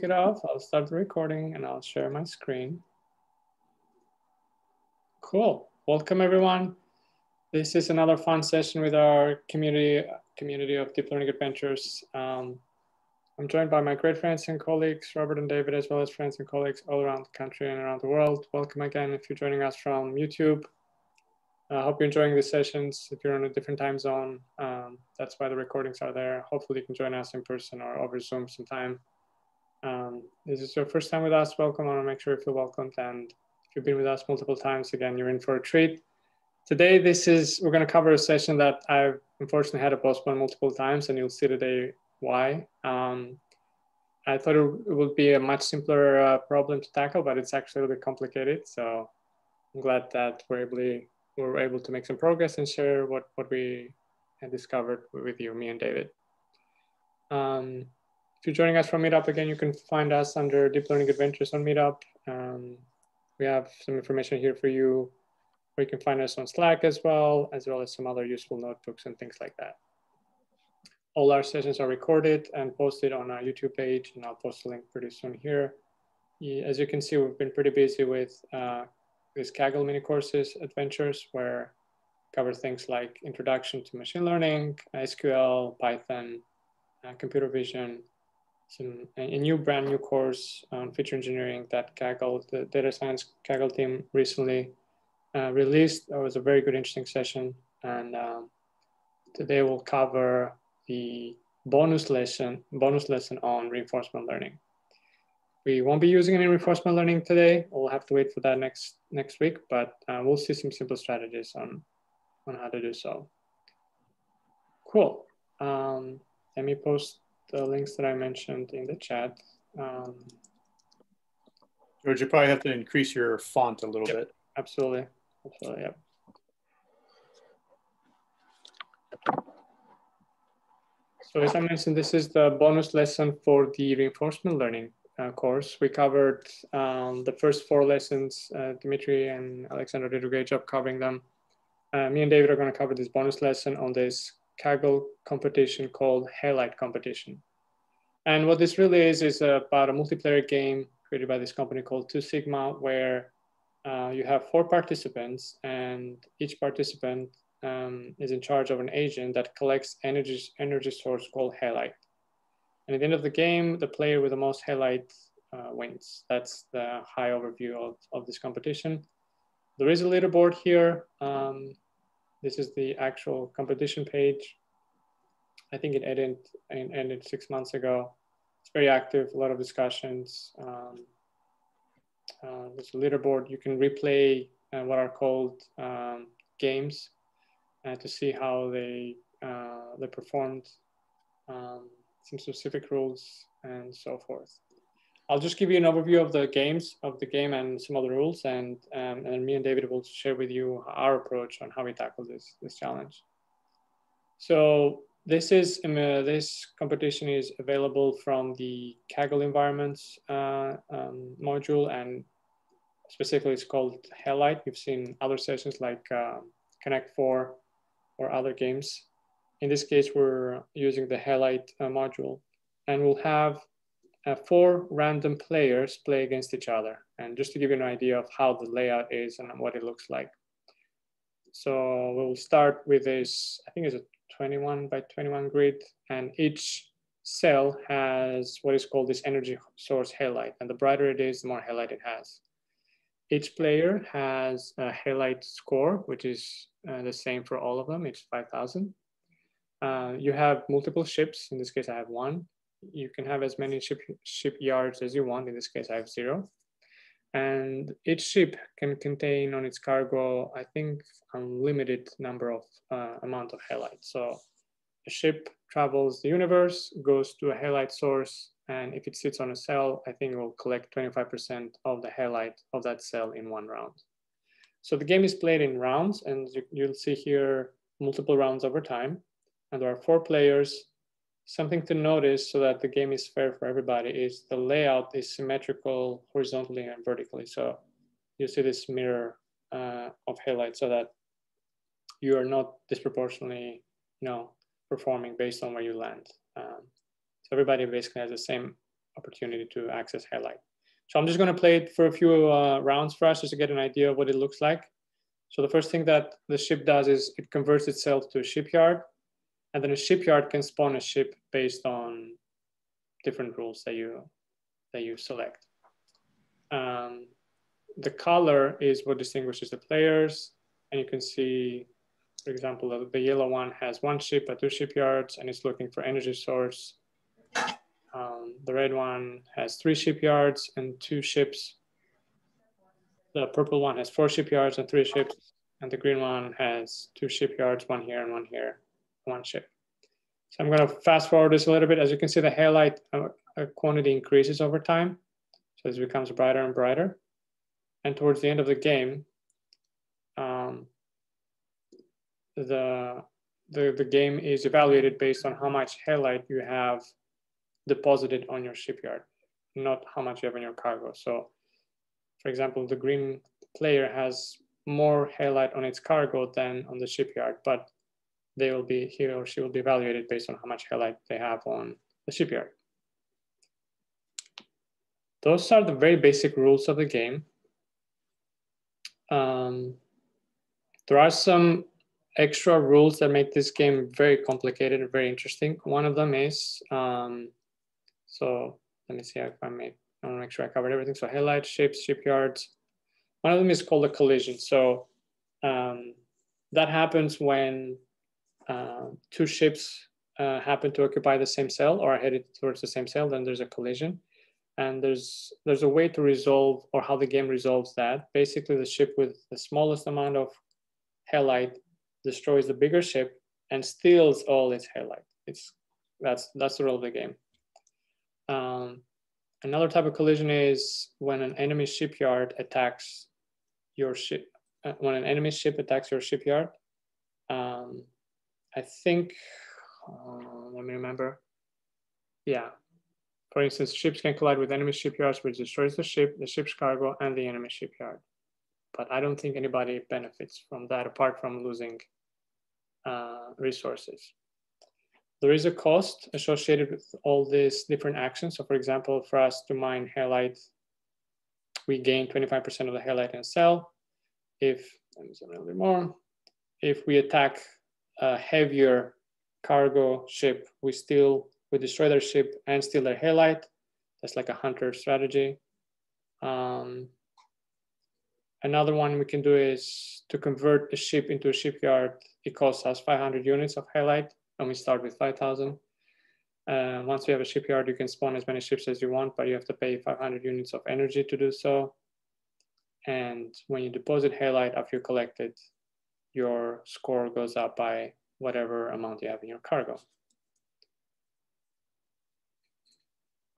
it off. I'll start the recording and I'll share my screen. Cool. Welcome everyone. This is another fun session with our community community of deep learning adventures. Um, I'm joined by my great friends and colleagues, Robert and David, as well as friends and colleagues all around the country and around the world. Welcome again if you're joining us from YouTube. I hope you're enjoying the sessions. If you're on a different time zone, um, that's why the recordings are there. Hopefully you can join us in person or over Zoom sometime. Um, this is your first time with us, welcome. I want to make sure you feel welcomed. And if you've been with us multiple times, again, you're in for a treat. Today, this is, we're going to cover a session that I've unfortunately had to postpone multiple times, and you'll see today why. Um, I thought it would be a much simpler uh, problem to tackle, but it's actually a little bit complicated. So I'm glad that we're able to, we're able to make some progress and share what, what we had discovered with you, me and David. Um, if you're joining us from Meetup, again, you can find us under Deep Learning Adventures on Meetup. Um, we have some information here for you, or you can find us on Slack as well, as well as some other useful notebooks and things like that. All our sessions are recorded and posted on our YouTube page, and I'll post a link pretty soon here. As you can see, we've been pretty busy with uh, these Kaggle mini courses adventures where we cover things like introduction to machine learning, SQL, Python, uh, computer vision, some a new brand new course on feature engineering that Kaggle, the data science Kaggle team recently uh, released. It was a very good, interesting session. And um, today we'll cover the bonus lesson, bonus lesson on reinforcement learning. We won't be using any reinforcement learning today. We'll have to wait for that next next week, but uh, we'll see some simple strategies on, on how to do so. Cool. Um, let me post the links that I mentioned in the chat. Um, George, you probably have to increase your font a little yep, bit. Absolutely. Absolutely. Yep. So as I mentioned, this is the bonus lesson for the reinforcement learning uh, course. We covered um, the first four lessons. Uh, Dimitri and Alexander did a great job covering them. Uh, me and David are going to cover this bonus lesson on this Kaggle competition called Halite Competition. And what this really is, is about a multiplayer game created by this company called Two Sigma, where uh, you have four participants and each participant um, is in charge of an agent that collects energy, energy source called halite. And at the end of the game, the player with the most halite uh, wins. That's the high overview of, of this competition. There is a leaderboard here. Um, this is the actual competition page. I think it ended, it ended six months ago. It's very active, a lot of discussions. Um, uh, there's a leaderboard. You can replay uh, what are called um, games uh, to see how they, uh, they performed, um, some specific rules and so forth. I'll just give you an overview of the games, of the game and some other rules, and, um, and me and David will share with you our approach on how we tackle this, this challenge. So this is um, uh, this competition is available from the Kaggle environments uh, um, module, and specifically it's called Halite. You've seen other sessions like uh, Connect 4 or other games. In this case, we're using the Halite uh, module, and we'll have uh, four random players play against each other. And just to give you an idea of how the layout is and what it looks like. So we'll start with this, I think it's a 21 by 21 grid, and each cell has what is called this energy source halite. And the brighter it is, the more halite it has. Each player has a halite score, which is uh, the same for all of them. It's 5,000. Uh, you have multiple ships. In this case, I have one you can have as many ship shipyards as you want. In this case, I have zero. And each ship can contain on its cargo, I think, unlimited number of uh, amount of halite. So a ship travels the universe, goes to a halite source, and if it sits on a cell, I think it will collect 25% of the halite of that cell in one round. So the game is played in rounds, and you, you'll see here multiple rounds over time. And there are four players Something to notice so that the game is fair for everybody is the layout is symmetrical horizontally and vertically. So you see this mirror uh, of halite so that you are not disproportionately, you know, performing based on where you land. Um, so everybody basically has the same opportunity to access halite. So I'm just going to play it for a few uh, rounds for us just to get an idea of what it looks like. So the first thing that the ship does is it converts itself to a shipyard, and then a shipyard can spawn a ship based on different rules that you that you select. Um, the color is what distinguishes the players, and you can see, for example, the yellow one has one ship at two shipyards, and it's looking for energy source. Um, the red one has three shipyards and two ships. The purple one has four shipyards and three ships. And the green one has two shipyards, one here and one here, one ship. So I'm gonna fast forward this a little bit. As you can see, the halite uh, uh, quantity increases over time. So it becomes brighter and brighter. And towards the end of the game, um, the, the, the game is evaluated based on how much halite you have deposited on your shipyard, not how much you have in your cargo. So for example, the green player has more halite on its cargo than on the shipyard, but they will be, he or she will be evaluated based on how much halite they have on the shipyard. Those are the very basic rules of the game. Um, there are some extra rules that make this game very complicated and very interesting. One of them is um, so let me see if I made, I wanna make sure I covered everything. So halite, ships, shipyards. One of them is called a collision. So um, that happens when two ships uh, happen to occupy the same cell or are headed towards the same cell, then there's a collision. And there's there's a way to resolve or how the game resolves that. Basically, the ship with the smallest amount of halite destroys the bigger ship and steals all its halite. It's that's that's the role of the game. Um, another type of collision is when an enemy shipyard attacks your ship. Uh, when an enemy ship attacks your shipyard, um, I think. Uh, let me remember. Yeah. For instance, ships can collide with enemy shipyards, which destroys the ship, the ship's cargo, and the enemy shipyard. But I don't think anybody benefits from that apart from losing uh, resources there is a cost associated with all these different actions. So for example, for us to mine halite, we gain 25% of the halite in cell. If, let me zoom a little bit more. If we attack a heavier cargo ship, we still, we destroy their ship and steal their halite. That's like a hunter strategy. Um, another one we can do is to convert a ship into a shipyard. It costs us 500 units of halite and we start with 5,000. Uh, once you have a shipyard, you can spawn as many ships as you want, but you have to pay 500 units of energy to do so. And when you deposit halite after you collect it, your score goes up by whatever amount you have in your cargo.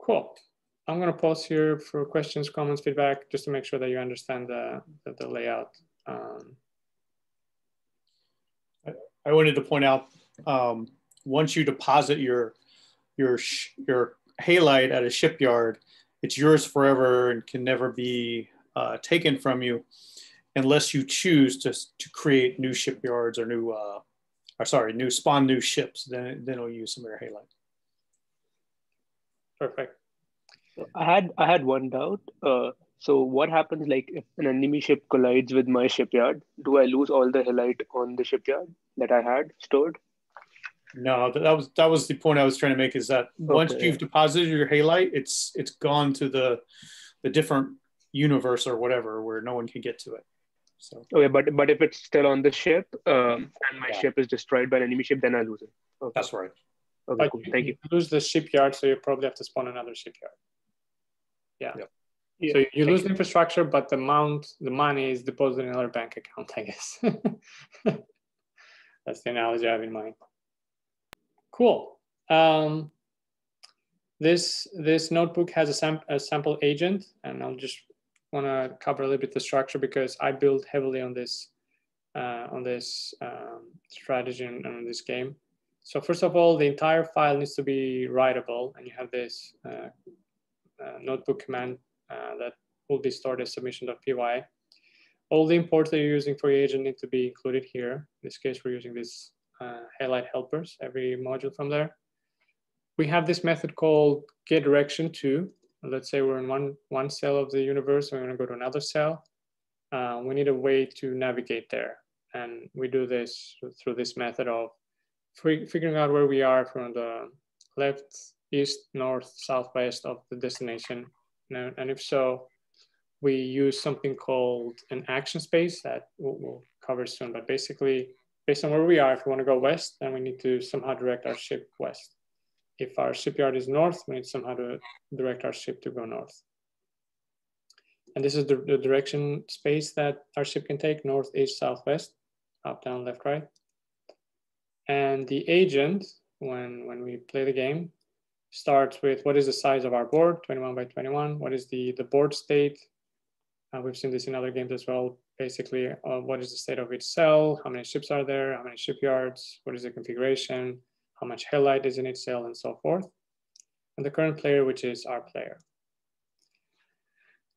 Cool. I'm going to pause here for questions, comments, feedback, just to make sure that you understand the, the, the layout. Um, I wanted to point out um, once you deposit your your your halite at a shipyard, it's yours forever and can never be uh, taken from you unless you choose to, to create new shipyards or new uh, or sorry new spawn new ships then then it'll use some of your halite perfect i had i had one doubt uh, so what happens like if an enemy ship collides with my shipyard do i lose all the halite on the shipyard that i had stored no, that was that was the point I was trying to make. Is that okay. once you've deposited your halite, it's it's gone to the the different universe or whatever where no one can get to it. So okay, but but if it's still on the ship um, and my yeah. ship is destroyed by an enemy ship, then I lose it. Okay. That's right. Okay, cool. Thank you. you. Lose the shipyard, so you probably have to spawn another shipyard. Yeah. Yep. Yeah. So you lose the infrastructure, but the amount, the money is deposited in another bank account, I guess. That's the analogy I have in mind. Cool. Um, this, this notebook has a, sam a sample agent, and I'll just want to cover a little bit the structure because I build heavily on this uh, on this um, strategy and on this game. So first of all, the entire file needs to be writable, and you have this uh, uh, notebook command uh, that will be stored as submission.py. All the imports that you're using for your agent need to be included here. In this case, we're using this uh, halite helpers, every module from there. We have this method called get direction to. Let's say we're in one, one cell of the universe, and we want to go to another cell, uh, we need a way to navigate there. And we do this through this method of figuring out where we are from the left, east, north, southwest of the destination. And if so, we use something called an action space that we'll, we'll cover soon. But basically, based on where we are, if we want to go west, then we need to somehow direct our ship west. If our shipyard is north, we need somehow to direct our ship to go north. And this is the, the direction space that our ship can take, north, east, south, west, up, down, left, right. And the agent, when, when we play the game, starts with what is the size of our board, 21 by 21, what is the, the board state. Uh, we've seen this in other games as well. Basically, uh, what is the state of each cell, how many ships are there, how many shipyards, what is the configuration, how much halite is in each cell, and so forth. And the current player, which is our player.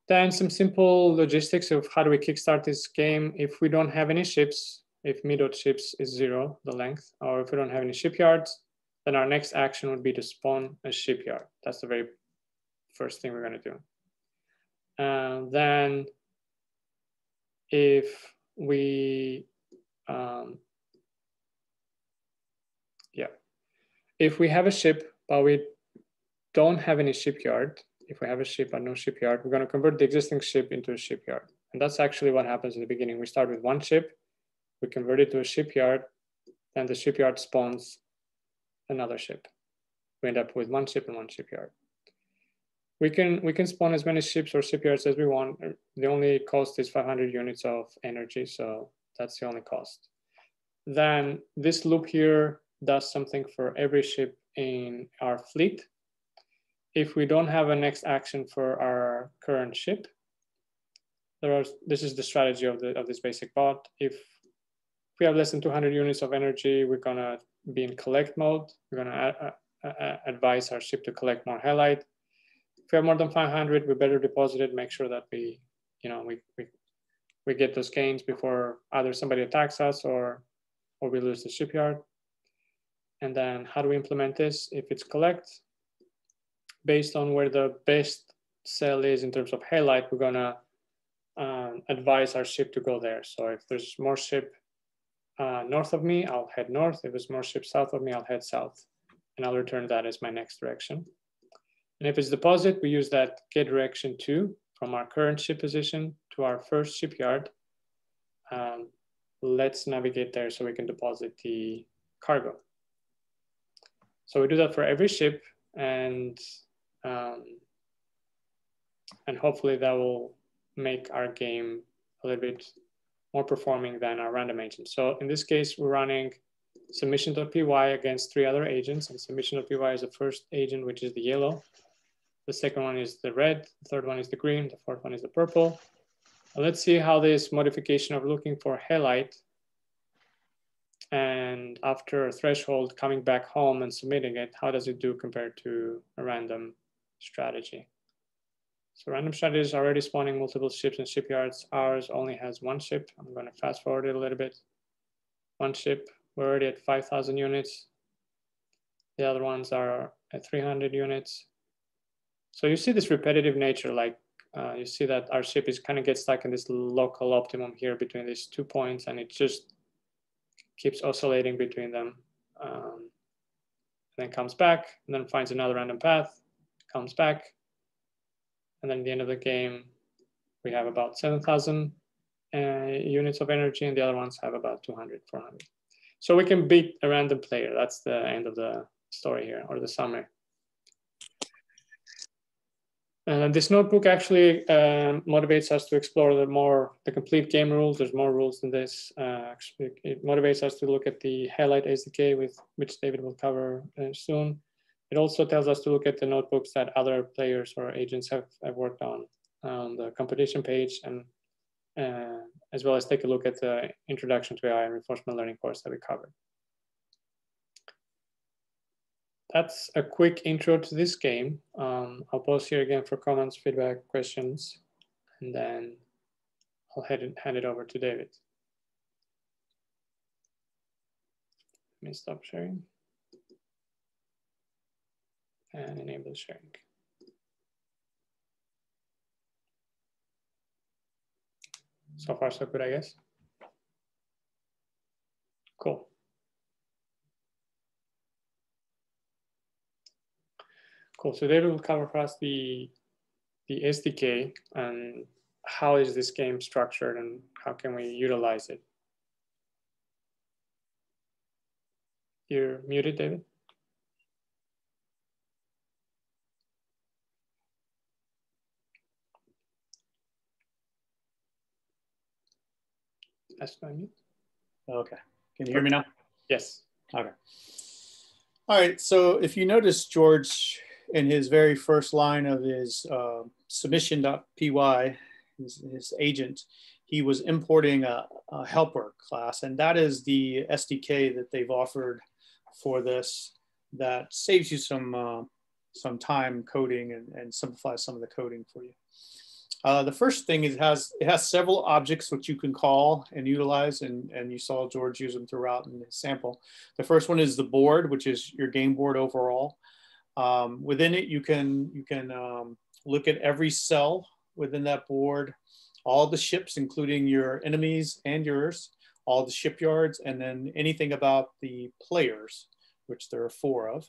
Then some simple logistics of how do we kickstart this game if we don't have any ships, if midot ships is zero, the length, or if we don't have any shipyards, then our next action would be to spawn a shipyard. That's the very first thing we're gonna do. And then if we, um, yeah, if we have a ship, but we don't have any shipyard, if we have a ship but no shipyard, we're going to convert the existing ship into a shipyard. And that's actually what happens in the beginning. We start with one ship, we convert it to a shipyard, then the shipyard spawns another ship. We end up with one ship and one shipyard. We can we can spawn as many ships or shipyards as we want. The only cost is 500 units of energy, so that's the only cost. Then this loop here does something for every ship in our fleet if we don't have a next action for our current ship, there are, this is the strategy of, the, of this basic bot. If we have less than 200 units of energy, we're gonna be in collect mode. We're gonna uh, uh, uh, advise our ship to collect more halite. If we have more than 500, we better deposit it, make sure that we, you know, we, we, we get those gains before either somebody attacks us or, or we lose the shipyard. And then how do we implement this? If it's collect, based on where the best cell is in terms of halite, we're gonna um, advise our ship to go there. So if there's more ship uh, north of me, I'll head north. If there's more ship south of me, I'll head south. And I'll return that as my next direction. And if it's deposit, we use that get direction to from our current ship position to our first shipyard. Um, let's navigate there so we can deposit the cargo. So we do that for every ship and um, and hopefully that will make our game a little bit more performing than our random agent. So in this case, we're running submission.py against three other agents and submission.py is the first agent, which is the yellow. The second one is the red, the third one is the green, the fourth one is the purple. let's see how this modification of looking for halite and after a threshold coming back home and submitting it, how does it do compared to a random strategy. So random strategy is already spawning multiple ships and shipyards. Ours only has one ship. I'm going to fast forward it a little bit. One ship, we're already at 5,000 units. The other ones are at 300 units. So you see this repetitive nature, like uh, you see that our ship is kind of gets stuck in this local optimum here between these two points and it just keeps oscillating between them. Um, then comes back and then finds another random path comes back. And then at the end of the game, we have about 7,000 uh, units of energy and the other ones have about 200, 400. So we can beat a random player. That's the end of the story here or the summary. And this notebook actually uh, motivates us to explore the more the complete game rules. There's more rules than this. Uh, it motivates us to look at the halite SDK, with which David will cover uh, soon. It also tells us to look at the notebooks that other players or agents have, have worked on on the competition page and uh, as well as take a look at the introduction to AI and reinforcement learning course that we covered that's a quick intro to this game. Um, I'll pause here again for comments, feedback, questions, and then I'll head and hand it over to David. Let me stop sharing and enable sharing. So far, so good, I guess. Cool. Cool. So David will cover for us the the SDK and how is this game structured and how can we utilize it. You're muted, David. That's my mute. Okay. Can you hear me now? Yes. Okay. All right. So if you notice, George, in his very first line of his uh, submission.py, his, his, agent, he was importing a, a, helper class, and that is the SDK that they've offered for this that saves you some uh, some time coding and, and simplifies some of the coding for you. Uh, the first thing is it has it has several objects which you can call and utilize, and, and you saw George use them throughout in the sample. The first one is the board, which is your game board overall. Um, within it, you can you can um, look at every cell within that board, all the ships, including your enemies and yours, all the shipyards, and then anything about the players, which there are four of.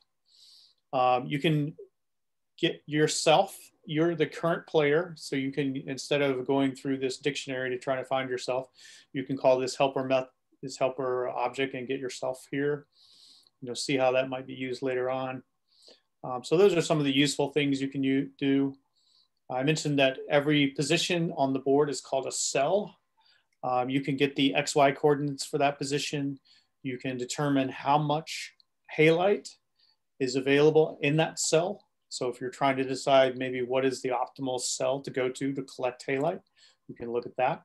Um, you can get yourself you're the current player so you can instead of going through this dictionary to try to find yourself you can call this helper method this helper object and get yourself here you'll see how that might be used later on um, so those are some of the useful things you can do. I mentioned that every position on the board is called a cell. Um, you can get the xy coordinates for that position. You can determine how much halite is available in that cell. So if you're trying to decide maybe what is the optimal cell to go to to collect halite, you can look at that.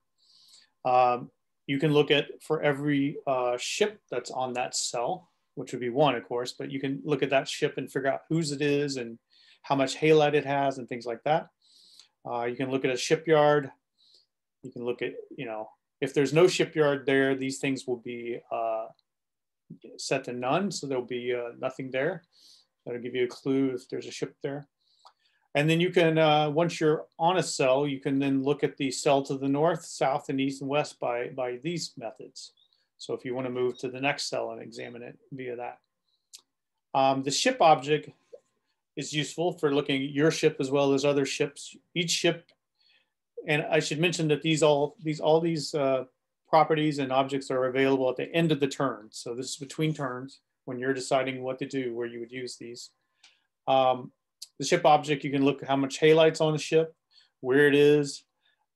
Um, you can look at for every uh, ship that's on that cell, which would be one, of course, but you can look at that ship and figure out whose it is and how much halite it has and things like that. Uh, you can look at a shipyard. You can look at, you know, if there's no shipyard there, these things will be uh, set to none. So there'll be uh, nothing there. That'll give you a clue if there's a ship there. And then you can, uh, once you're on a cell, you can then look at the cell to the north, south, and east and west by, by these methods. So if you want to move to the next cell and examine it via that. Um, the ship object is useful for looking at your ship as well as other ships. Each ship, and I should mention that these all these all these uh, properties and objects are available at the end of the turn. So this is between turns when you're deciding what to do, where you would use these. Um, the ship object, you can look at how much halite's on the ship, where it is,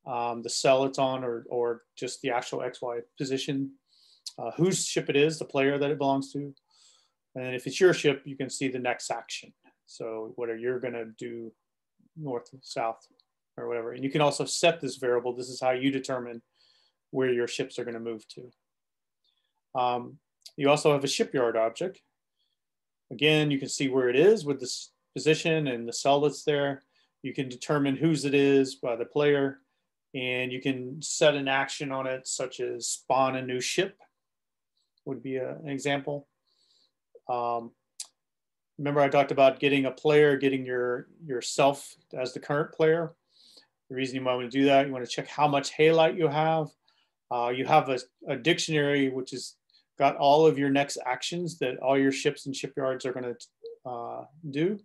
um, the cell it's on, or, or just the actual XY position, uh, whose ship it is, the player that it belongs to. And if it's your ship, you can see the next action. So what are you're gonna do north, south, or whatever. And you can also set this variable. This is how you determine where your ships are gonna move to. Um, you also have a shipyard object. Again, you can see where it is with this position and the cell that's there. You can determine whose it is by the player, and you can set an action on it, such as spawn a new ship, would be a, an example. Um, remember I talked about getting a player, getting your yourself as the current player. The reason you might want to do that, you want to check how much halite you have. Uh, you have a, a, dictionary, which is got all of your next actions that all your ships and shipyards are going to uh, do.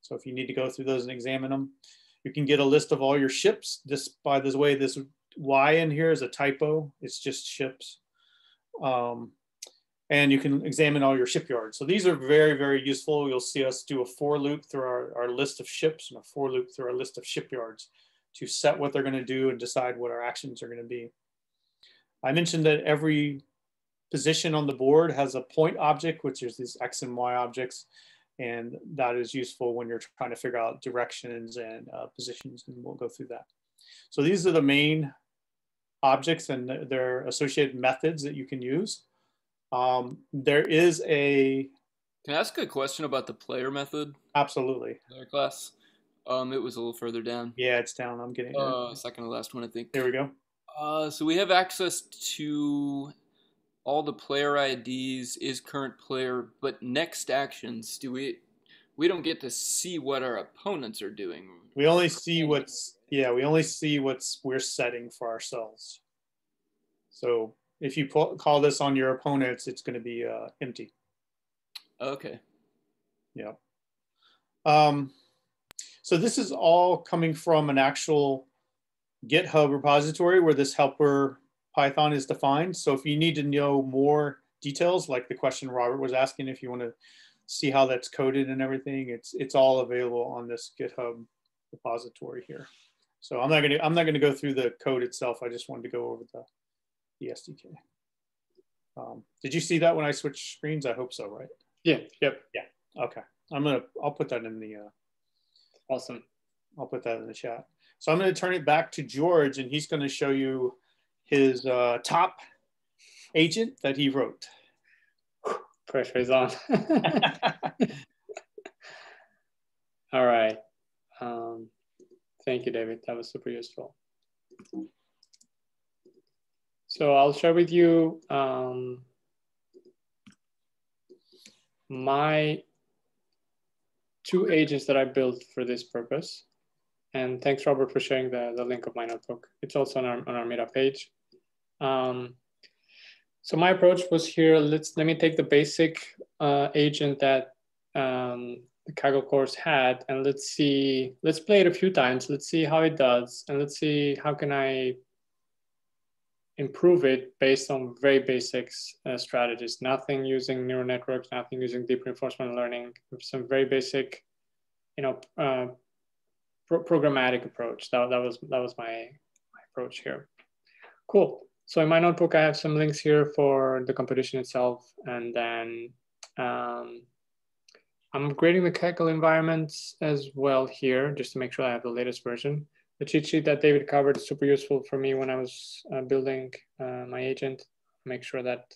So if you need to go through those and examine them, you can get a list of all your ships. This, by the way, this Y in here is a typo. It's just ships. Um, and you can examine all your shipyards. So these are very, very useful. You'll see us do a for loop through our, our list of ships and a for loop through our list of shipyards to set what they're going to do and decide what our actions are going to be. I mentioned that every position on the board has a point object, which is these X and Y objects. And that is useful when you're trying to figure out directions and uh, positions, and we'll go through that. So these are the main objects and their associated methods that you can use. Um, there is a. Can I ask a question about the player method? Absolutely. Player class. Um, it was a little further down. Yeah, it's down. I'm getting uh, second to last one, I think. There we go. Uh, so we have access to all the player IDs is current player, but next actions do we we don't get to see what our opponents are doing. We only see what's yeah, we only see what's we're setting for ourselves. So if you pull, call this on your opponents, it's going to be uh, empty. Okay. Yeah. Um, so this is all coming from an actual GitHub repository where this helper Python is defined. So if you need to know more details, like the question Robert was asking, if you want to see how that's coded and everything, it's it's all available on this GitHub repository here. So I'm not gonna I'm not gonna go through the code itself. I just wanted to go over the, the SDK. Um, did you see that when I switched screens? I hope so, right? Yeah. Yep. Yeah. Okay. I'm gonna I'll put that in the uh, Awesome. I'll put that in the chat. So I'm going to turn it back to George, and he's going to show you his uh, top agent that he wrote. Pressure is on. All right. Um, thank you, David. That was super useful. So I'll share with you um, my two agents that I built for this purpose. And thanks, Robert, for sharing the, the link of my notebook. It's also on our, on our meetup page. Um, so my approach was here, let's, let me take the basic uh, agent that um, the Kaggle course had, and let's see, let's play it a few times. Let's see how it does. And let's see how can I improve it based on very basics uh, strategies, nothing using neural networks, nothing using deep reinforcement learning, some very basic, you know, uh, pro programmatic approach. That, that was that was my, my approach here. Cool. So in my notebook, I have some links here for the competition itself, and then um, I'm upgrading the Kaggle environments as well here, just to make sure I have the latest version the cheat sheet that David covered is super useful for me when I was uh, building uh, my agent. Make sure that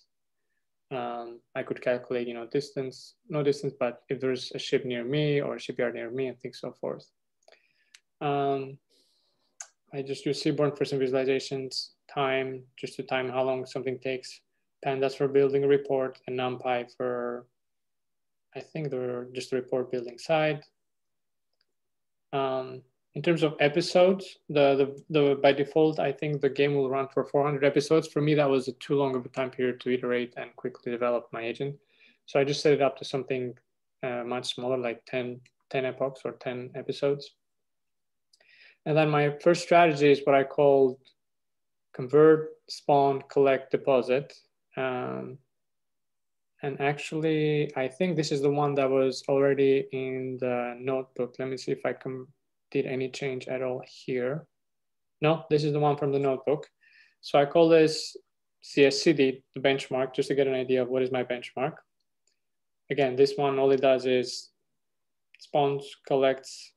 um, I could calculate, you know, distance, no distance, but if there's a ship near me or a shipyard near me and things so forth. Um, I just use Seaborn for some visualizations, time, just to time how long something takes, pandas for building a report, and NumPy for, I think they're just a report building side. Um, in terms of episodes, the, the, the by default, I think the game will run for 400 episodes. For me, that was a too long of a time period to iterate and quickly develop my agent. So I just set it up to something uh, much smaller, like 10, 10 epochs or 10 episodes. And then my first strategy is what I call convert, spawn, collect, deposit. Um, and actually, I think this is the one that was already in the notebook. Let me see if I can did any change at all here. No, this is the one from the notebook. So I call this CSCD, the benchmark, just to get an idea of what is my benchmark. Again, this one, all it does is spawns, collects,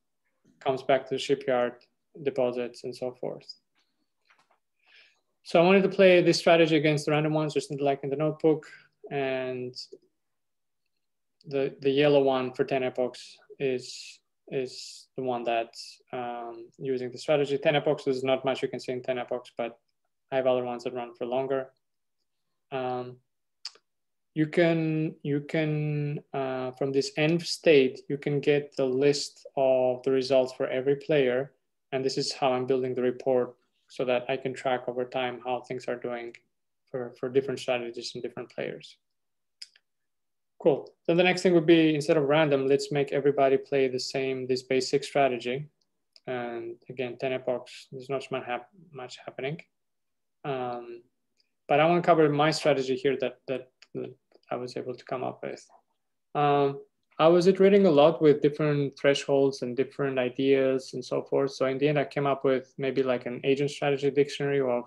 comes back to the shipyard, deposits, and so forth. So I wanted to play this strategy against the random ones, just like in the notebook. And the, the yellow one for 10 epochs is is the one that's um, using the strategy. 10 epochs is not much you can see in 10 epochs, but I have other ones that run for longer. Um, you can, you can uh, from this end state, you can get the list of the results for every player. And this is how I'm building the report so that I can track over time how things are doing for, for different strategies and different players. Cool. Then the next thing would be instead of random, let's make everybody play the same, this basic strategy. And again, 10 epochs, there's not much, hap much happening. Um, but I want to cover my strategy here that, that, that I was able to come up with. Um, I was iterating a lot with different thresholds and different ideas and so forth. So in the end, I came up with maybe like an agent strategy dictionary of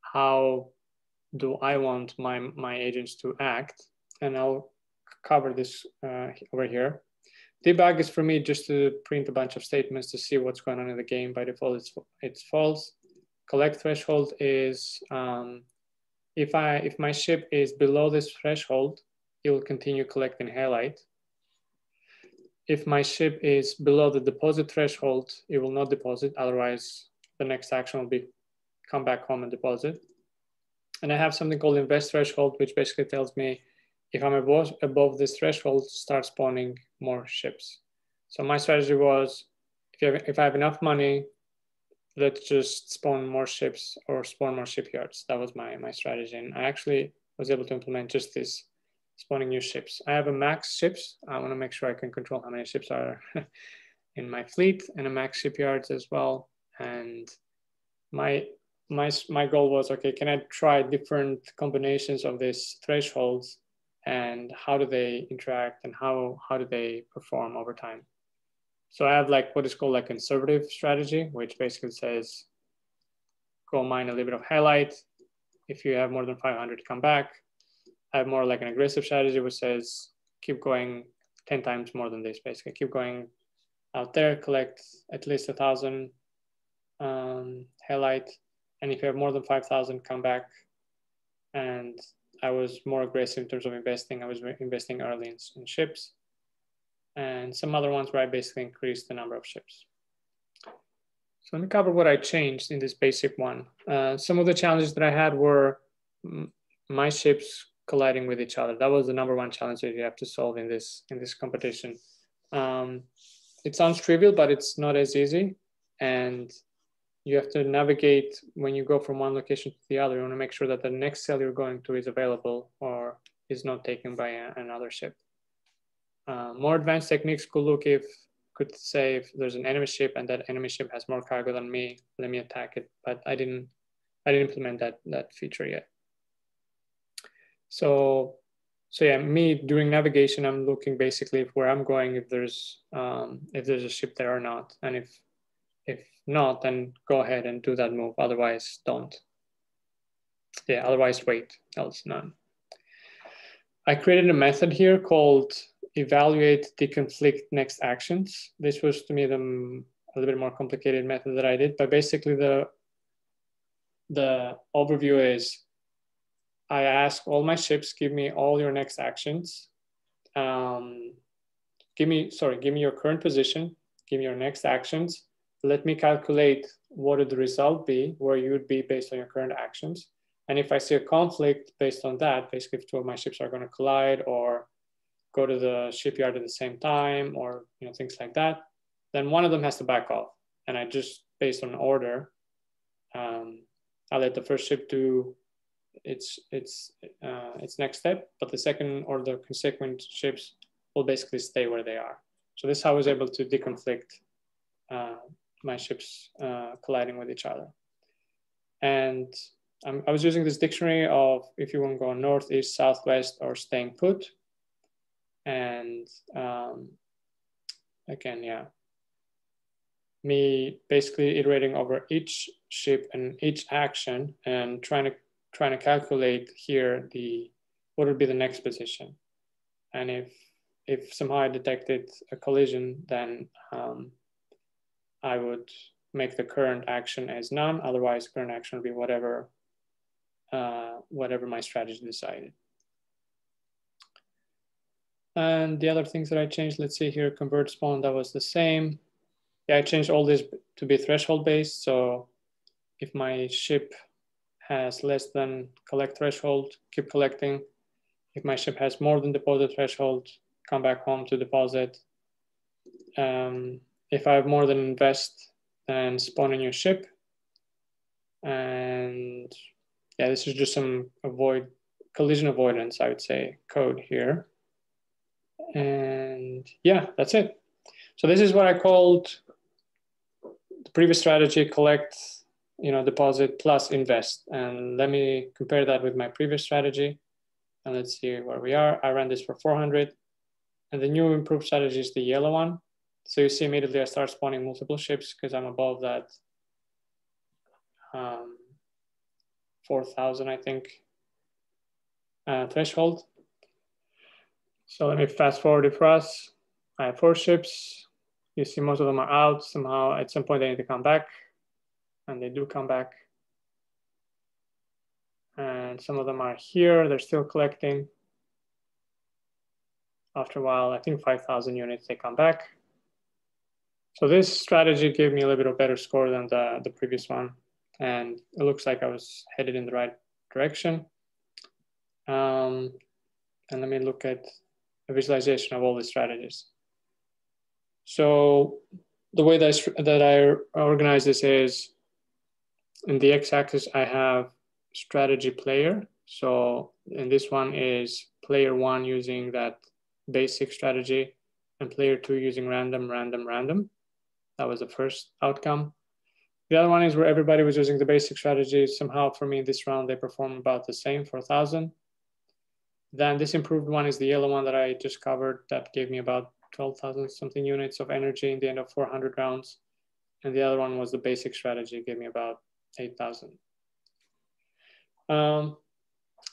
how do I want my, my agents to act. And I'll cover this uh, over here. Debug is for me just to print a bunch of statements to see what's going on in the game. By default, it's, it's false. Collect threshold is um, if I if my ship is below this threshold, it will continue collecting halite. If my ship is below the deposit threshold, it will not deposit. Otherwise, the next action will be come back home and deposit. And I have something called invest threshold, which basically tells me if I'm above, above this threshold, start spawning more ships. So my strategy was, if, have, if I have enough money, let's just spawn more ships or spawn more shipyards. That was my, my strategy. And I actually was able to implement just this spawning new ships. I have a max ships. I want to make sure I can control how many ships are in my fleet and a max shipyards as well. And my my my goal was okay, can I try different combinations of these thresholds and how do they interact and how how do they perform over time? So I have like what is called like conservative strategy, which basically says go mine a little bit of halite If you have more than 500, come back. I have more like an aggressive strategy, which says keep going 10 times more than this, basically. Keep going out there, collect at least a thousand um, halite. And if you have more than 5,000, come back. And I was more aggressive in terms of investing. I was investing early in, in ships and some other ones where I basically increased the number of ships. So let me cover what I changed in this basic one. Uh, some of the challenges that I had were my ships colliding with each other. That was the number one challenge that you have to solve in this in this competition. Um, it sounds trivial, but it's not as easy, and you have to navigate when you go from one location to the other. You want to make sure that the next cell you're going to is available or is not taken by a, another ship. Uh, more advanced techniques could look if could say if there's an enemy ship and that enemy ship has more cargo than me, let me attack it. But I didn't I didn't implement that that feature yet. So so yeah, me during navigation, I'm looking basically if where I'm going, if there's um, if there's a ship there or not, and if if not, then go ahead and do that move. Otherwise, don't. Yeah, otherwise wait, else none. I created a method here called evaluate the conflict next actions. This was to me the a little bit more complicated method that I did, but basically the the overview is I ask all my ships, give me all your next actions. Um, give me, sorry, give me your current position, give me your next actions. Let me calculate what would the result be, where you would be based on your current actions. And if I see a conflict based on that, basically if two of my ships are going to collide or go to the shipyard at the same time or you know things like that, then one of them has to back off. And I just based on order, um, I let the first ship do its its uh, its next step, but the second or the consequent ships will basically stay where they are. So this is how I was able to deconflict uh, my ships uh, colliding with each other. And um, I was using this dictionary of if you want to go north, east, southwest, or staying put. And um, again, yeah, me basically iterating over each ship and each action and trying to trying to calculate here the what would be the next position. And if if somehow I detected a collision, then um, I would make the current action as none. Otherwise, current action would be whatever uh, whatever my strategy decided. And the other things that I changed, let's see here, convert spawn, that was the same. Yeah, I changed all this to be threshold based. So if my ship has less than collect threshold, keep collecting. If my ship has more than deposit threshold, come back home to deposit. Um, if I have more than invest, then spawn a new ship. And yeah, this is just some avoid collision avoidance, I would say, code here. And yeah, that's it. So this is what I called the previous strategy, collect, you know, deposit plus invest. And let me compare that with my previous strategy. And let's see where we are. I ran this for 400. And the new improved strategy is the yellow one. So you see immediately I start spawning multiple ships because I'm above that um, 4,000, I think, uh, threshold. So let me fast forward it for us. I have four ships. You see most of them are out. Somehow at some point they need to come back and they do come back. And some of them are here. They're still collecting. After a while, I think 5,000 units, they come back. So this strategy gave me a little bit of better score than the, the previous one. And it looks like I was headed in the right direction. Um, and let me look at a visualization of all the strategies. So the way that I, that I organize this is in the x-axis, I have strategy player. So, and this one is player one using that basic strategy and player two using random, random, random. That was the first outcome. The other one is where everybody was using the basic strategy. Somehow for me, this round, they performed about the same for 1,000. Then this improved one is the yellow one that I just covered. That gave me about 12,000 something units of energy in the end of 400 rounds. And the other one was the basic strategy, gave me about 8,000. Um,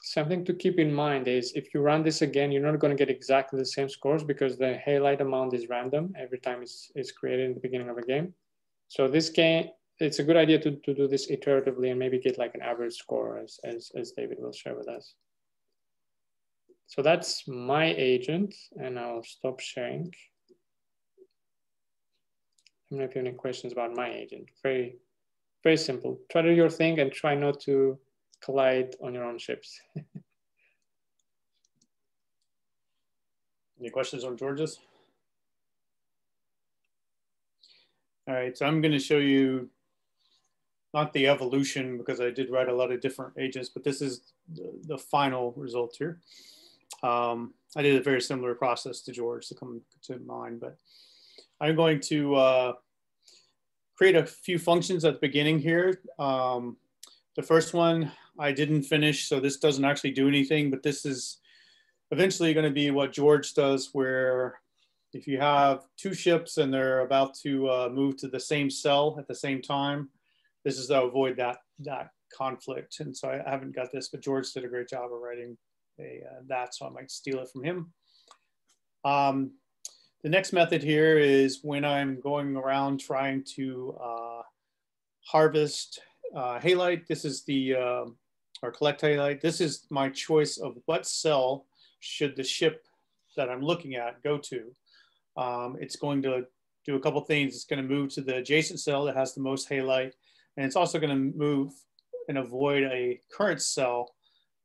something to keep in mind is if you run this again, you're not going to get exactly the same scores because the halite amount is random every time it's, it's created in the beginning of a game. So this game, it's a good idea to, to do this iteratively and maybe get like an average score as, as, as David will share with us. So that's my agent and I'll stop sharing. I don't know if you have any questions about my agent. Very, very simple. Try to do your thing and try not to collide on your own ships. Any questions on George's? All right, so I'm going to show you not the evolution because I did write a lot of different agents, but this is the, the final result here. Um, I did a very similar process to George to come to mind, but I'm going to uh, create a few functions at the beginning here. Um, the first one I didn't finish, so this doesn't actually do anything, but this is eventually going to be what George does, where if you have two ships and they're about to uh, move to the same cell at the same time, this is to avoid that, that conflict. And so I haven't got this, but George did a great job of writing a, uh, that, so I might steal it from him. Um, the next method here is when I'm going around trying to uh, harvest uh, halite. This is the, uh, or collect halite. This is my choice of what cell should the ship that I'm looking at go to. Um, it's going to do a couple things. It's going to move to the adjacent cell that has the most halite, and it's also going to move and avoid a current cell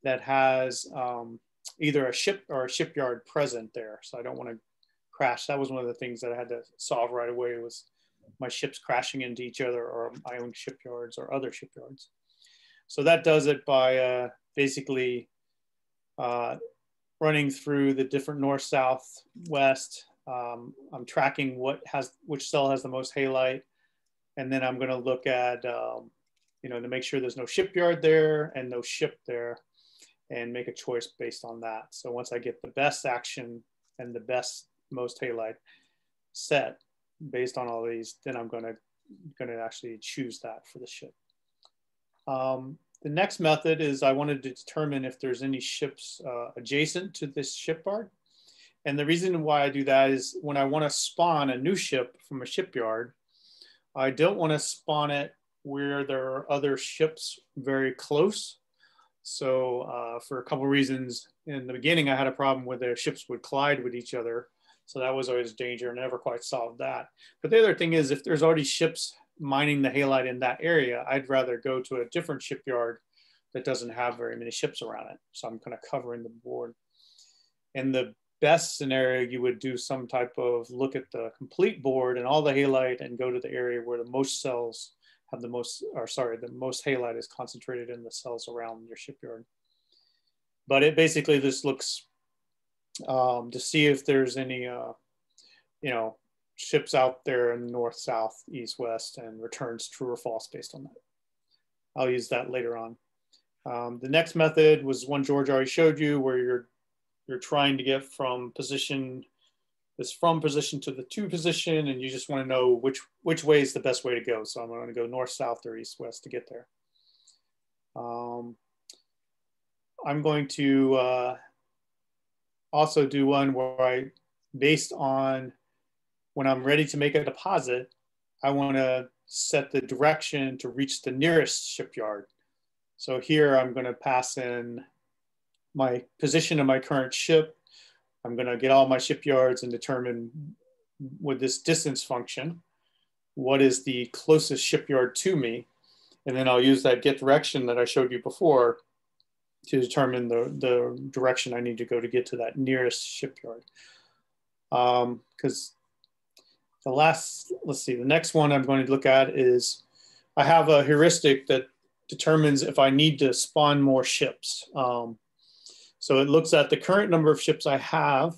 that has um, either a ship or a shipyard present there. So I don't want to crash. That was one of the things that I had to solve right away was my ships crashing into each other or my own shipyards or other shipyards. So that does it by uh, basically uh, running through the different north, south, west. Um, I'm tracking what has which cell has the most halite, and then I'm going to look at um, you know to make sure there's no shipyard there and no ship there, and make a choice based on that. So once I get the best action and the best most halite set based on all these, then I'm going to going to actually choose that for the ship. Um, the next method is I wanted to determine if there's any ships uh, adjacent to this shipyard. And the reason why I do that is when I want to spawn a new ship from a shipyard, I don't want to spawn it where there are other ships very close so uh, for a couple of reasons, in the beginning, I had a problem where the ships would collide with each other. So that was always a danger, never quite solved that. But the other thing is if there's already ships mining the halite in that area, I'd rather go to a different shipyard that doesn't have very many ships around it. So I'm kind of covering the board. In the best scenario, you would do some type of look at the complete board and all the halite and go to the area where the most cells have the most, or sorry, the most halite is concentrated in the cells around your shipyard. But it basically just looks um, to see if there's any, uh, you know, ships out there in north, south, east, west, and returns true or false based on that. I'll use that later on. Um, the next method was one George already showed you where you're, you're trying to get from position this from position to the to position, and you just want to know which which way is the best way to go. So I'm going to go north, south, or east, west to get there. Um, I'm going to uh, also do one where I, based on when I'm ready to make a deposit, I want to set the direction to reach the nearest shipyard. So here I'm going to pass in my position of my current ship, I'm going to get all my shipyards and determine with this distance function, what is the closest shipyard to me? And then I'll use that get direction that I showed you before to determine the, the direction I need to go to get to that nearest shipyard. Because um, the last, let's see, the next one I'm going to look at is I have a heuristic that determines if I need to spawn more ships. Um, so it looks at the current number of ships I have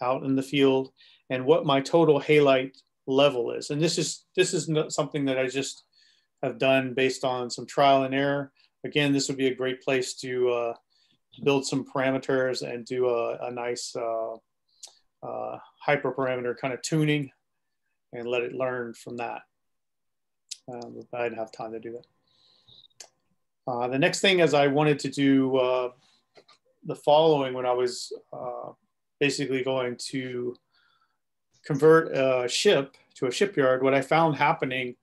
out in the field and what my total halite level is. And this is this is something that I just have done based on some trial and error. Again, this would be a great place to uh, build some parameters and do a, a nice uh, uh, hyperparameter kind of tuning and let it learn from that. Um, I didn't have time to do that. Uh, the next thing is I wanted to do uh, the following when I was uh, basically going to convert a ship to a shipyard. What I found happening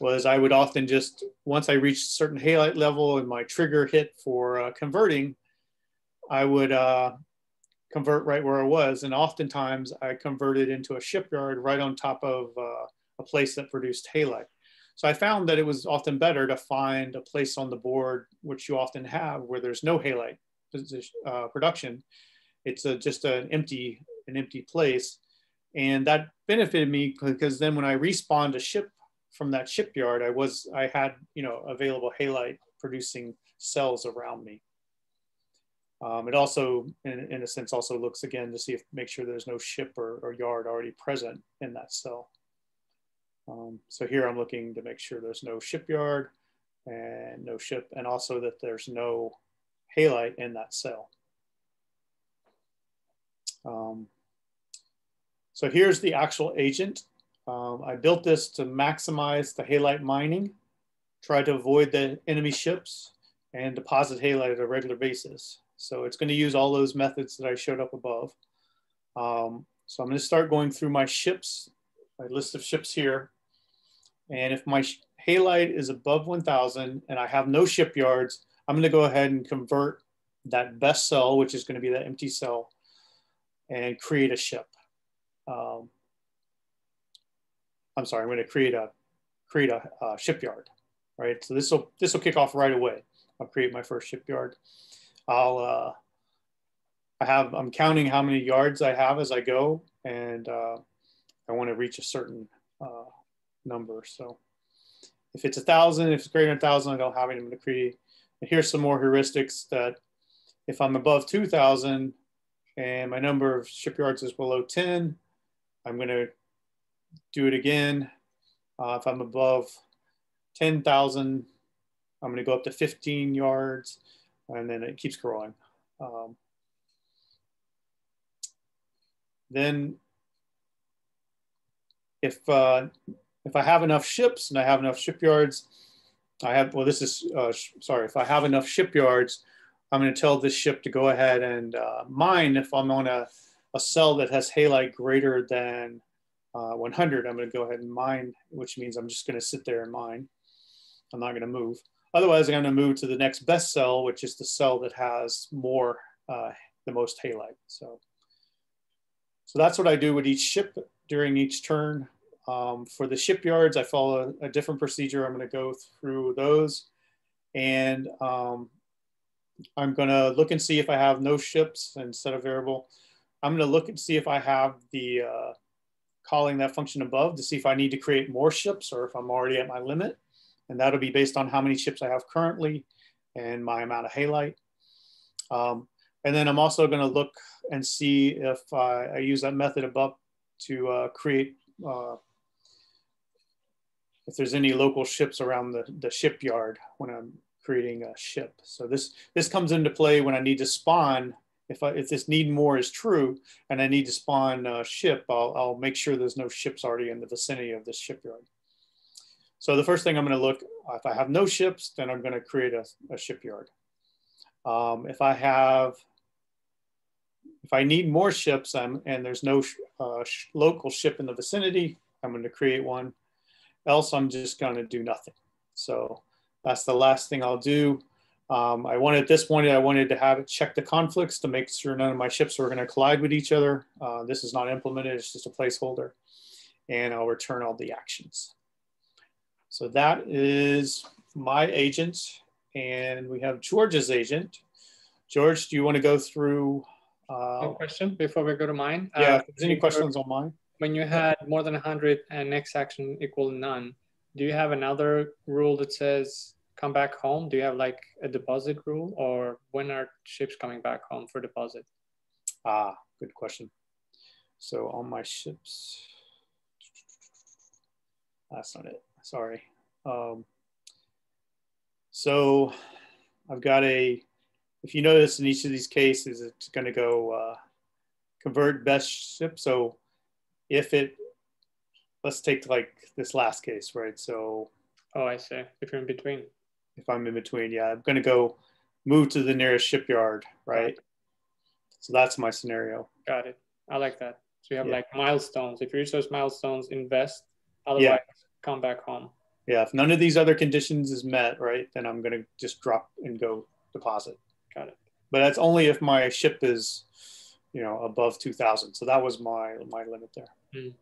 was I would often just, once I reached a certain halite level and my trigger hit for uh, converting, I would uh, convert right where I was. And oftentimes I converted into a shipyard right on top of uh, a place that produced halite. So I found that it was often better to find a place on the board, which you often have, where there's no halite uh, production. It's a, just an empty, an empty place. And that benefited me because then when I respawned a ship from that shipyard, I was, I had, you know, available halite producing cells around me. Um, it also, in, in, a sense, also looks again to see if make sure there's no ship or, or yard already present in that cell. Um, so here I'm looking to make sure there's no shipyard and no ship, and also that there's no halite in that cell. Um, so here's the actual agent. Um, I built this to maximize the halite mining, try to avoid the enemy ships, and deposit halite at a regular basis. So it's going to use all those methods that I showed up above. Um, so I'm going to start going through my ships, my list of ships here. And if my halite is above 1000 and I have no shipyards, I'm going to go ahead and convert that best cell, which is going to be that empty cell, and create a ship. Um, I'm sorry, I'm going to create a create a, a shipyard, right? So this will this will kick off right away. I'll create my first shipyard. I'll uh, I have I'm counting how many yards I have as I go, and uh, I want to reach a certain uh, number. So if it's a thousand, if it's greater than a thousand, I don't have any. I'm going. And here's some more heuristics that if I'm above 2,000 and my number of shipyards is below 10, I'm going to do it again. Uh, if I'm above 10,000, I'm going to go up to 15 yards and then it keeps growing. Um, then if uh, if I have enough ships and I have enough shipyards, I have, well, this is, uh, sorry, if I have enough shipyards, I'm going to tell this ship to go ahead and uh, mine if I'm on a, a cell that has halite greater than uh, 100, I'm going to go ahead and mine, which means I'm just going to sit there and mine. I'm not going to move. Otherwise, I'm going to move to the next best cell, which is the cell that has more, uh, the most halite. So, so that's what I do with each ship during each turn. Um, for the shipyards, I follow a, a different procedure. I'm going to go through those and um, I'm going to look and see if I have no ships set a variable. I'm going to look and see if I have the uh, calling that function above to see if I need to create more ships or if I'm already at my limit. And that'll be based on how many ships I have currently and my amount of halite. Um, and then I'm also going to look and see if I, I use that method above to uh, create uh, if there's any local ships around the, the shipyard when I'm creating a ship. So this, this comes into play when I need to spawn, if, I, if this need more is true and I need to spawn a ship, I'll, I'll make sure there's no ships already in the vicinity of this shipyard. So the first thing I'm gonna look, if I have no ships, then I'm gonna create a, a shipyard. Um, if I have, if I need more ships I'm, and there's no uh, local ship in the vicinity, I'm gonna create one else I'm just going to do nothing. So that's the last thing I'll do. Um, I wanted at this point, I wanted to have it check the conflicts to make sure none of my ships were going to collide with each other. Uh, this is not implemented, it's just a placeholder. And I'll return all the actions. So that is my agent. And we have George's agent. George, do you want to go through? Uh, question before we go to mine? Yeah, uh, if there's any questions on mine when you had more than 100 and next action equal none, do you have another rule that says come back home? Do you have like a deposit rule, or when are ships coming back home for deposit? Ah, good question. So on my ships, that's not it. Sorry. Um, so I've got a, if you notice in each of these cases, it's going to go uh, convert best ship. So if it, let's take like this last case, right? So, oh, I see. If you're in between. If I'm in between, yeah, I'm going to go move to the nearest shipyard, right? So that's my scenario. Got it. I like that. So you have yeah. like milestones. If you reach those milestones, invest. Otherwise, yeah. Come back home. Yeah. If none of these other conditions is met, right, then I'm going to just drop and go deposit. Got it. But that's only if my ship is, you know, above 2,000. So that was my my limit there. Mm.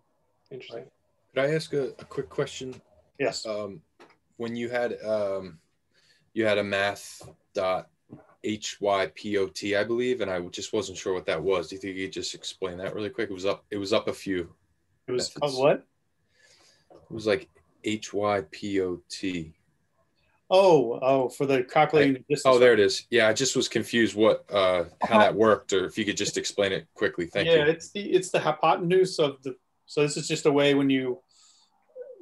Interesting. Right. Could I ask a, a quick question? Yes. Um, when you had um, you had a math dot H Y P O T, I believe, and I just wasn't sure what that was. Do you think you could just explain that really quick? It was up. It was up a few. It was what? It was like H Y P O T. Oh, oh, for the calculating the distance. Oh, there it is. Yeah, I just was confused what uh, how that worked, or if you could just explain it quickly. Thank yeah, you. Yeah, it's the it's the hypotenuse of the. So this is just a way when you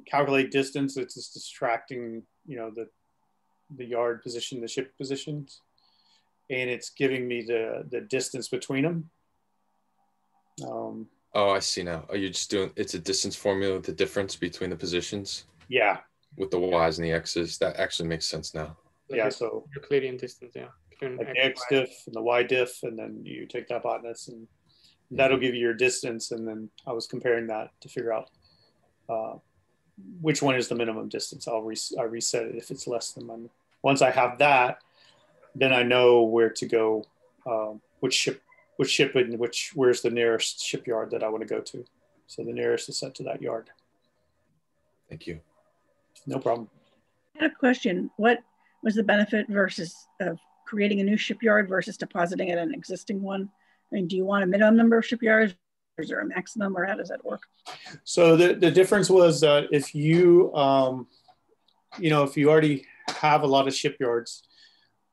calculate distance, it's just distracting, you know, the the yard position, the ship positions and it's giving me the the distance between them. Um, oh, I see now. Are you just doing? It's a distance formula with the difference between the positions. Yeah. With the y's and the x's, that actually makes sense now. Like yeah. So Euclidean distance, yeah. like the x diff and the y diff, and then you take that hypotenuse, and that'll give you your distance. And then I was comparing that to figure out uh, which one is the minimum distance. I'll re- I reset it if it's less than my. Once I have that, then I know where to go, um, which ship, which ship, and which where's the nearest shipyard that I want to go to. So the nearest is sent to that yard. Thank you. No problem. I had a question. What was the benefit versus of creating a new shipyard versus depositing at an existing one? I mean, do you want a minimum number of shipyards? Or is there a maximum, or how does that work? So the, the difference was that if you, um, you know, if you already have a lot of shipyards,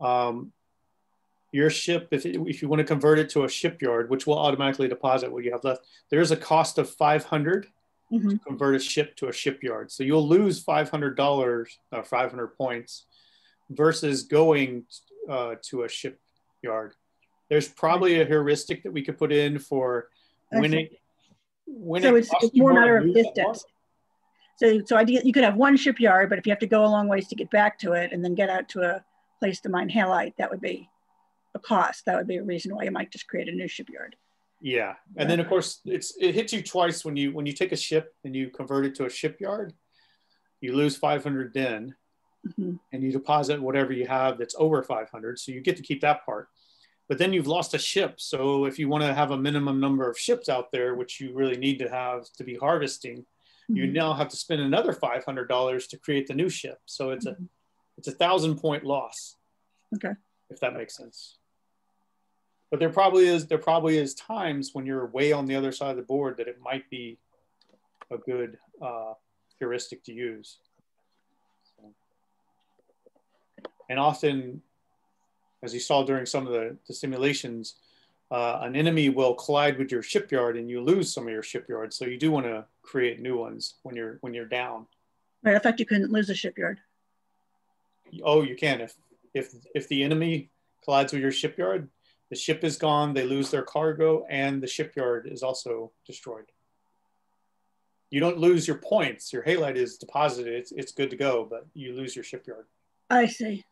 um, your ship, if, it, if you want to convert it to a shipyard, which will automatically deposit what you have left, there's a cost of 500 mm-hmm. to convert a ship to a shipyard. So you'll lose $500, uh, 500 points versus going uh, to a shipyard. There's probably a heuristic that we could put in for winning. When so it it's, it's more a matter of distance. So, so idea, you could have one shipyard, but if you have to go a long ways to get back to it and then get out to a place to mine halite, that would be a cost. That would be a reason why you might just create a new shipyard. Yeah, and then of course it's it hits you twice when you when you take a ship and you convert it to a shipyard, you lose 500 then, mm-hmm. and you deposit whatever you have that's over 500, so you get to keep that part. But then you've lost a ship, so if you want to have a minimum number of ships out there, which you really need to have to be harvesting, mm-hmm. you now have to spend another $500 to create the new ship. So it's mm-hmm. a it's a thousand point loss. Okay. If that makes sense. But there probably is there probably is times when you're way on the other side of the board that it might be a good uh, heuristic to use. So. And often, as you saw during some of the, the simulations, uh, an enemy will collide with your shipyard and you lose some of your shipyards. So you do want to create new ones when you're when you're down. Right. In fact, you couldn't lose a shipyard. Oh, you can. If if if the enemy collides with your shipyard, the ship is gone. They lose their cargo, and the shipyard is also destroyed. You don't lose your points. Your halite is deposited. It's it's good to go, but you lose your shipyard. I see.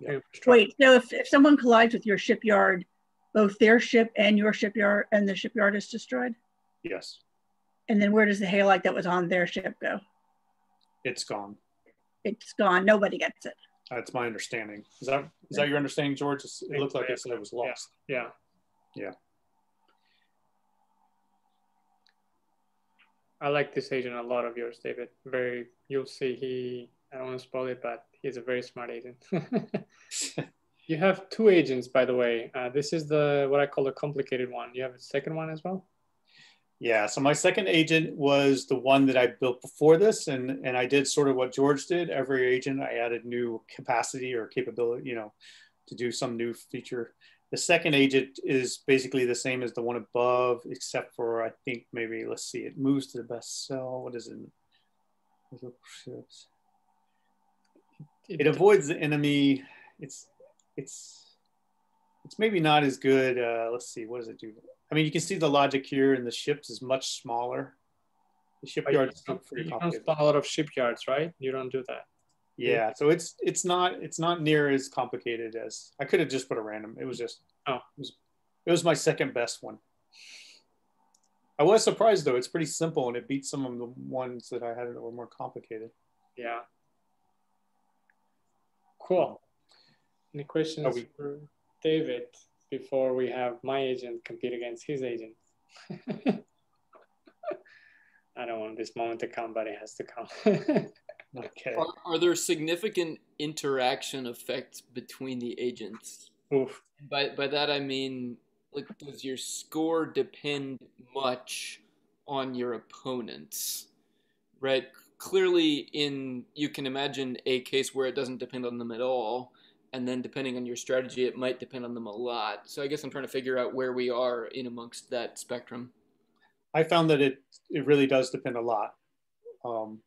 Yeah. Wait. So if if someone collides with your shipyard, both their ship and your shipyard and the shipyard is destroyed. Yes. And then where does the halite that was on their ship go? It's gone it's gone. Nobody gets it. That's my understanding. Is that is that your understanding, George? It looked like it said it was lost. Yeah. Yeah. I like this agent a lot of yours, David. Very, you'll see he, I don't want to spoil it, but he's a very smart agent. you have two agents, by the way. Uh, this is the, what I call the complicated one. You have a second one as well? Yeah, so my second agent was the one that I built before this, and and I did sort of what George did. Every agent, I added new capacity or capability, you know, to do some new feature. The second agent is basically the same as the one above, except for I think maybe let's see, it moves to the best cell. What is it? It avoids the enemy. It's it's it's maybe not as good. Uh, let's see, what does it do? I mean, you can see the logic here, and the ships is much smaller. The shipyard is pretty you don't a lot of shipyards, right? You don't do that. Yeah, so it's it's not it's not near as complicated as I could have just put a random. It was just oh, it was, it was my second best one. I was surprised though; it's pretty simple and it beats some of the ones that I had that were more complicated. Yeah. Cool. Any questions we, for David before we have my agent compete against his agent? I don't want this moment to come, but it has to come. okay. Are, are, there significant interaction effects between the agents? Oof. By by that I mean, like, does your score depend much on your opponents? Right. Clearly, in you can imagine a case where it doesn't depend on them at all, and then depending on your strategy, it might depend on them a lot. So I guess I'm trying to figure out where we are in amongst that spectrum. I found that it it really does depend a lot. Um,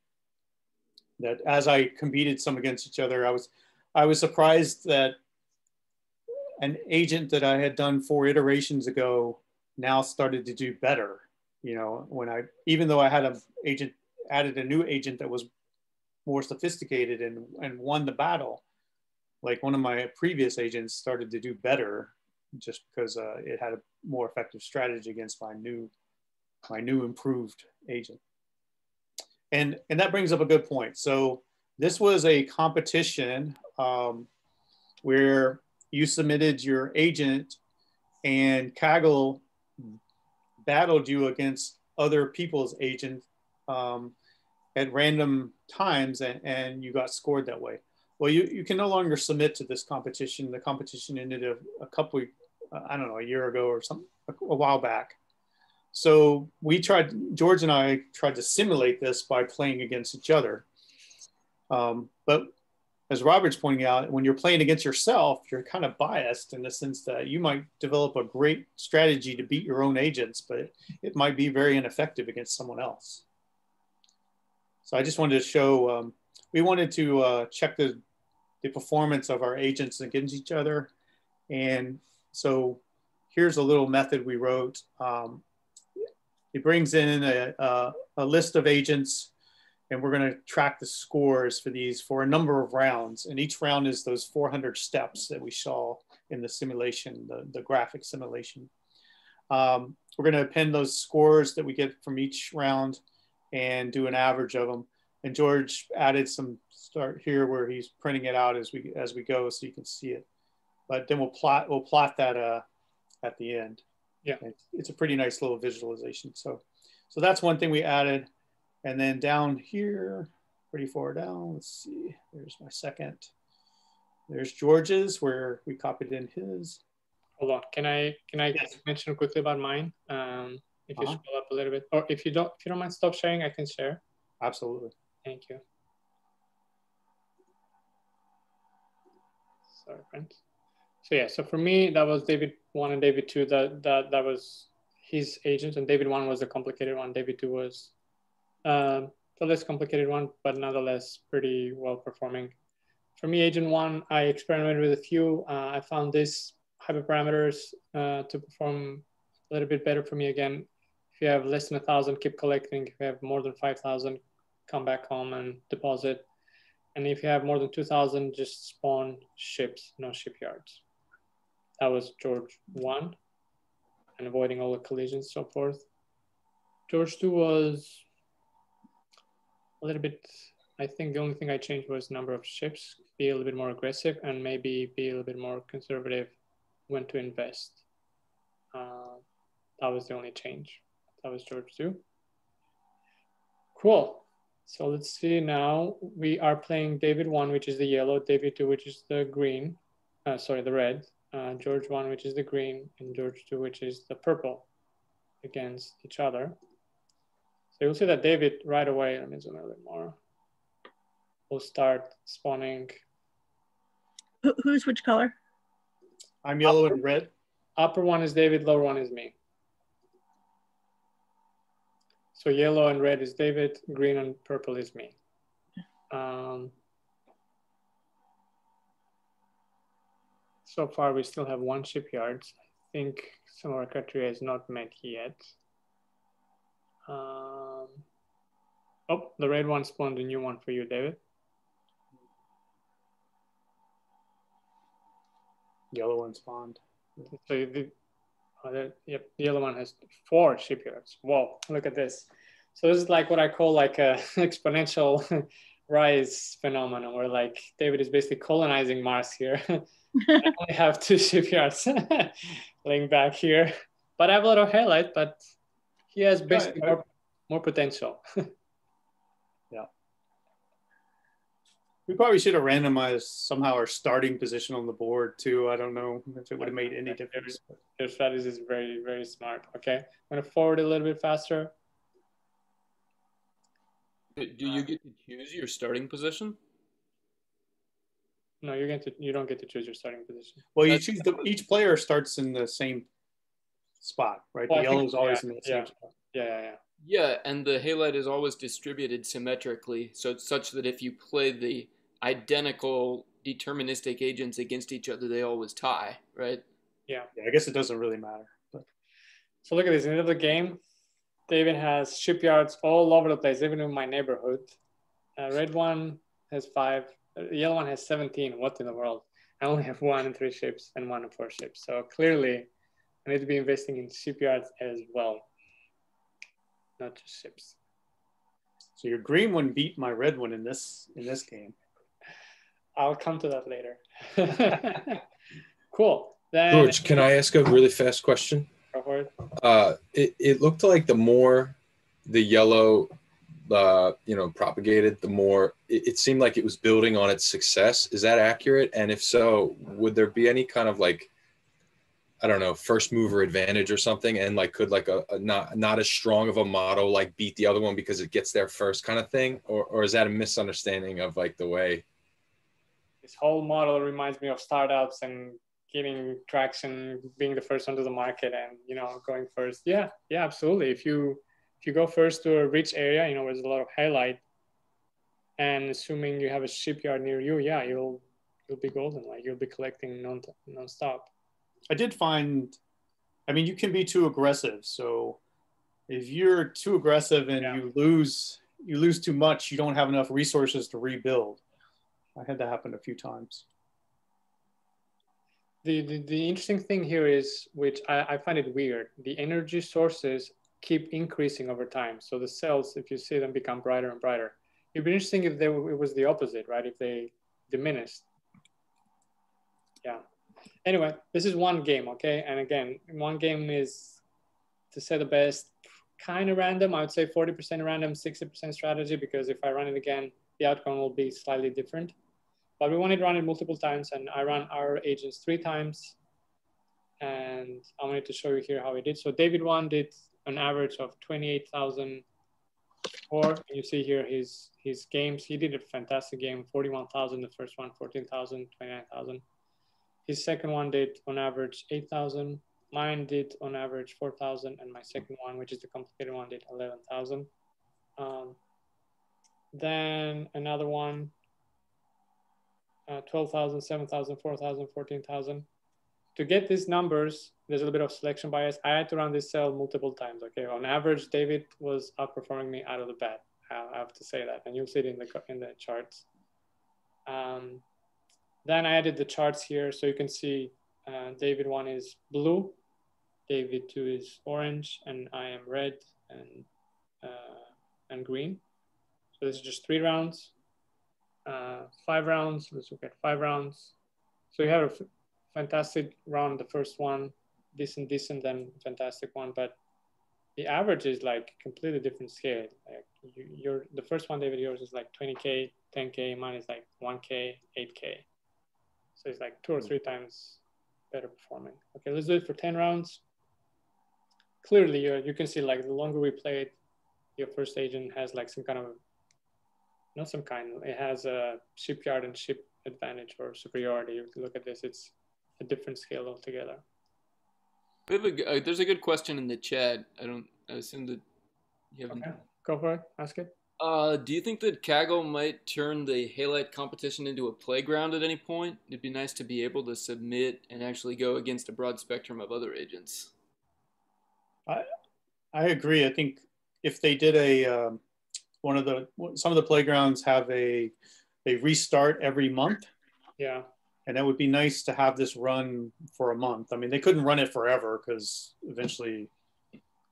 that as I competed some against each other, I was I was surprised that an agent that I had done four iterations ago now started to do better. You know, when I even though I had an agent added a new agent that was more sophisticated and and won the battle, like one of my previous agents started to do better just because uh, it had a more effective strategy against my new my new improved agent. And and that brings up a good point. So this was a competition um, where you submitted your agent and kaggle battled you against other people's agents um, at random times and, and you got scored that way well, you, you can no longer submit to this competition. The competition ended a, a couple, uh, I don't know, a year ago or something, a, a while back. So we tried, George and I tried to simulate this by playing against each other. Um, but as Robert's pointing out, when you're playing against yourself, you're kind of biased in the sense that you might develop a great strategy to beat your own agents, but it, might be very ineffective against someone else. So I just wanted to show, um, we wanted to uh, check the the performance of our agents against each other. And so here's a little method we wrote. Um, it brings in a, a, a list of agents and we're going to track the scores for these for a number of rounds. And each round is those 400 steps that we saw in the simulation, the, the graphic simulation. Um, we're going to append those scores that we get from each round and do an average of them. And George added some start here where he's printing it out as we as we go so you can see it. But then we'll plot we'll plot that uh, at the end. Yeah, it's, it's a pretty nice little visualization. So so that's one thing we added. And then down here, pretty far down, let's see, there's my second. There's George's where we copied in his. Hold on, can I can I yes. mention quickly about mine? Um, if you uh -huh. scroll up a little bit, or if you don't if you don't mind stop sharing, I can share. Absolutely. Thank you. Sorry. So yeah, so for me, that was David one and David two. That that that was his agent, and David one was the complicated one. David two was uh, the less complicated one, but nonetheless pretty well performing. For me, agent one, I experimented with a few. Uh, I found this hyperparameters uh, to perform a little bit better for me again. If you have less than a thousand, keep collecting. If you have more than five thousand, come back home and deposit. And if you have more than 2,000, just spawn ships, no shipyards. That was George 1 and avoiding all the collisions so forth. George 2 was a little bit, I think the only thing I changed was number of ships, be a little bit more aggressive and maybe be a little bit more conservative when to invest. Uh, that was the only change. That was George 2. Cool. So let's see now, we are playing David 1, which is the yellow, David 2, which is the green, uh, sorry, the red, uh, George 1, which is the green, and George 2, which is the purple. against each other. So you'll see that David right away, let me zoom a little bit more, will start spawning. who's which color? I'm yellow upper, and red. Upper one is David, lower one is me. So yellow and red is David, green and purple is me. Um, so far we still have one shipyard. I think some of our criteria is not met yet. Um, oh, the red one spawned a new one for you, David. Yellow one spawned. So the, oh, the, yep, the yellow one has four shipyards. Whoa, look at this. So this is like what I call like a exponential rise phenomenon where like David is basically colonizing Mars here. I only have two shipyards laying back here, but I have a lot of halite, but he has basically more, more potential. yeah. We probably should have randomized somehow our starting position on the board too. I don't know if it would have made any difference. Your strategy is very, very smart. Okay, I'm gonna forward a little bit faster. Do you get to choose your starting position? No, you're going to you don't get to choose your starting position. Well, you choose the each player starts in the same spot, right? Well, the yellow is always yeah, in the same yeah. spot. Yeah, yeah, yeah. Yeah, and the halite is always distributed symmetrically, so it's such that if you play the identical deterministic agents against each other, they always tie, right? Yeah. Yeah, I guess it doesn't really matter. But so look at this. End of the game, David has shipyards all over the place, even in my neighborhood. Uh, red one has five. The yellow one has 17. What in the world? I only have one and three ships and one and four ships. So clearly, I need to be investing in shipyards as well, not just ships. So your green one beat my red one in this in this game. I'll come to that later. cool. Then, George, can I ask a really fast question? Uh, it, it looked like the more the yellow, uh, you know, propagated, the more it, it seemed like it was building on its success. Is that accurate? And if so, would there be any kind of like, I don't know, first mover advantage or something? And like, could like a, a not not as strong of a model like beat the other one because it gets there first, kind of thing? Or or is that a misunderstanding of like the way? This whole model reminds me of startups and getting traction, being the first onto the market, and you know going first. Yeah, yeah, absolutely. If you if you go first to a rich area, you know, there's a lot of halite, and assuming you have a shipyard near you, yeah, you'll you'll be golden. Like you'll be collecting non nonstop. I did find, I mean, you can be too aggressive. So if you're too aggressive and yeah. you lose you lose too much, you don't have enough resources to rebuild. I had that happen a few times the, the, the interesting thing here is, which I, I find it weird, the energy sources keep increasing over time. So the cells, if you see them, become brighter and brighter. It'd be interesting if they, it was the opposite, right? If they diminished. Yeah. Anyway, this is one game, okay? And again, one game is, to say the best, kind of random. I would say 40% random, 60% strategy, because if I run it again, the outcome will be slightly different. But we wanted to run it multiple times and I ran our agents three times. And I wanted to show you here how we did. So David one did an average of 28,000 score. You see here his, his games. He did a fantastic game, 41,000, the first one, 14,000, 29,000. His second one did on average 8,000. Mine did on average 4,000. And my second one, which is the complicated one, did 11,000. Um, then another one uh, 12,000, 7,000, 4,000, 14,000. To get these numbers, there's a little bit of selection bias. I had to run this cell multiple times. Okay, on average, David was outperforming me out of the bat. I have to say that, and you'll see it in the in the charts. Um, then I added the charts here, so you can see uh, David one is blue, David two is orange, and I am red and uh, and green. So this is just three rounds uh, five rounds. Let's look at five rounds. So you have a fantastic round, the first one, decent, decent, then fantastic one. But the average is like completely different scale. Like you, your the first one, David, yours is like 20k, 10k. Mine is like 1k, 8k. So it's like two or three times better performing. Okay, let's do it for 10 rounds. clearly you, you can see like the longer we played, your first agent has like some kind of, not some kind, it has a shipyard and ship advantage or superiority. If you look at this, it's a different scale altogether. We have a, uh, there's a good question in the chat. I don't I assume that you haven't. Okay. Go for it. Ask it. Uh, do you think that Kaggle might turn the Halite competition into a playground at any point? It'd be nice to be able to submit and actually go against a broad spectrum of other agents. I I agree. I think if they did a um, one of the some of the playgrounds have a they restart every month. Yeah. And that would be nice to have this run for a month. I mean, they couldn't run it forever because eventually,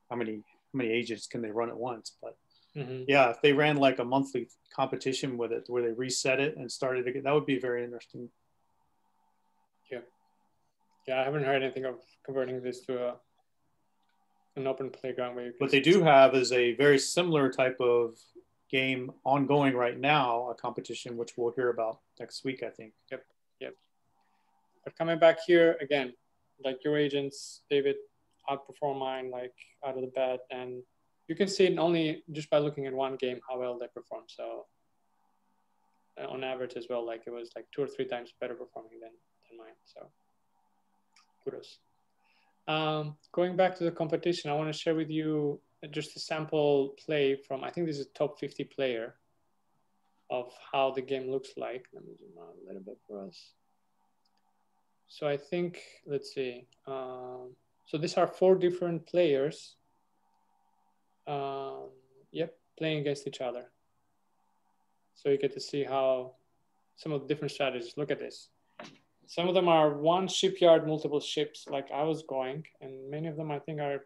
how many how many agents can they run at once? But mm-hmm. yeah, if they ran like a monthly competition with it, where they reset it and started again, that would be very interesting. Yeah, yeah, I haven't heard anything of converting this to a an open playground where you. what they do have is a very similar type of game ongoing right now, a competition which we'll hear about next week, I think. Yep, yep. But coming back here again, like your agents, David, outperform mine like out of the bat, and you can see it only just by looking at one game how well they perform. So uh, on average as well, like it was like two or three times better performing than, than mine. So kudos. Um, going back to the competition, I want to share with you just a sample play from, I think this is a top 50 player of how the game looks like. Let me zoom out a little bit for us. So I think, let's see. Um, so these are four different players. Um, yep, playing against each other. So you get to see how some of the different strategies. Look at this. Some of them are one shipyard, multiple ships, like I was going, and many of them I think are,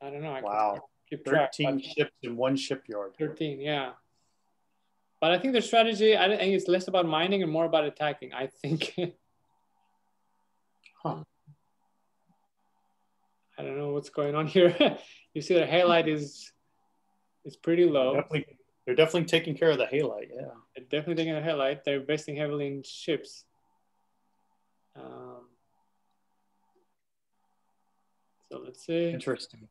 I don't know. I wow, keep track, thirteen ships in one shipyard. Thirteen, yeah. But I think the strategy, I think it's less about mining and more about attacking. I think. huh. I don't know what's going on here. you see the halite is is pretty low. Definitely, they're definitely taking care of the halite. Yeah, they're definitely taking the halite. They're investing heavily in ships. Um, so let's see. Interesting.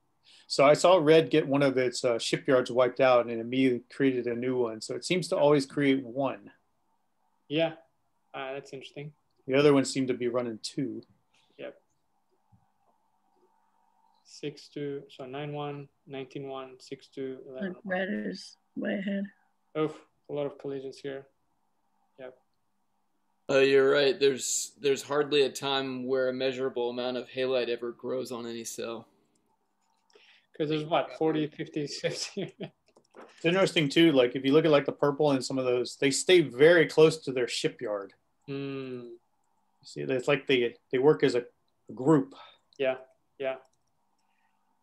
So I saw Red get one of its uh, shipyards wiped out and immediately created a new one. So it seems to always create one. Yeah, uh, that's interesting. The other ones seem to be running two. Yep. 6 2, so 9 1, 19 1, 6 2, 11. Red is way ahead. Oh, a lot of collisions here. Uh, you're right. There's there's hardly a time where a measurable amount of halite ever grows on any cell. Because there's what 40, 50, 50. it's interesting too. Like if you look at like the purple and some of those, they stay very close to their shipyard. Mm. See, it's like they they work as a group. Yeah, yeah.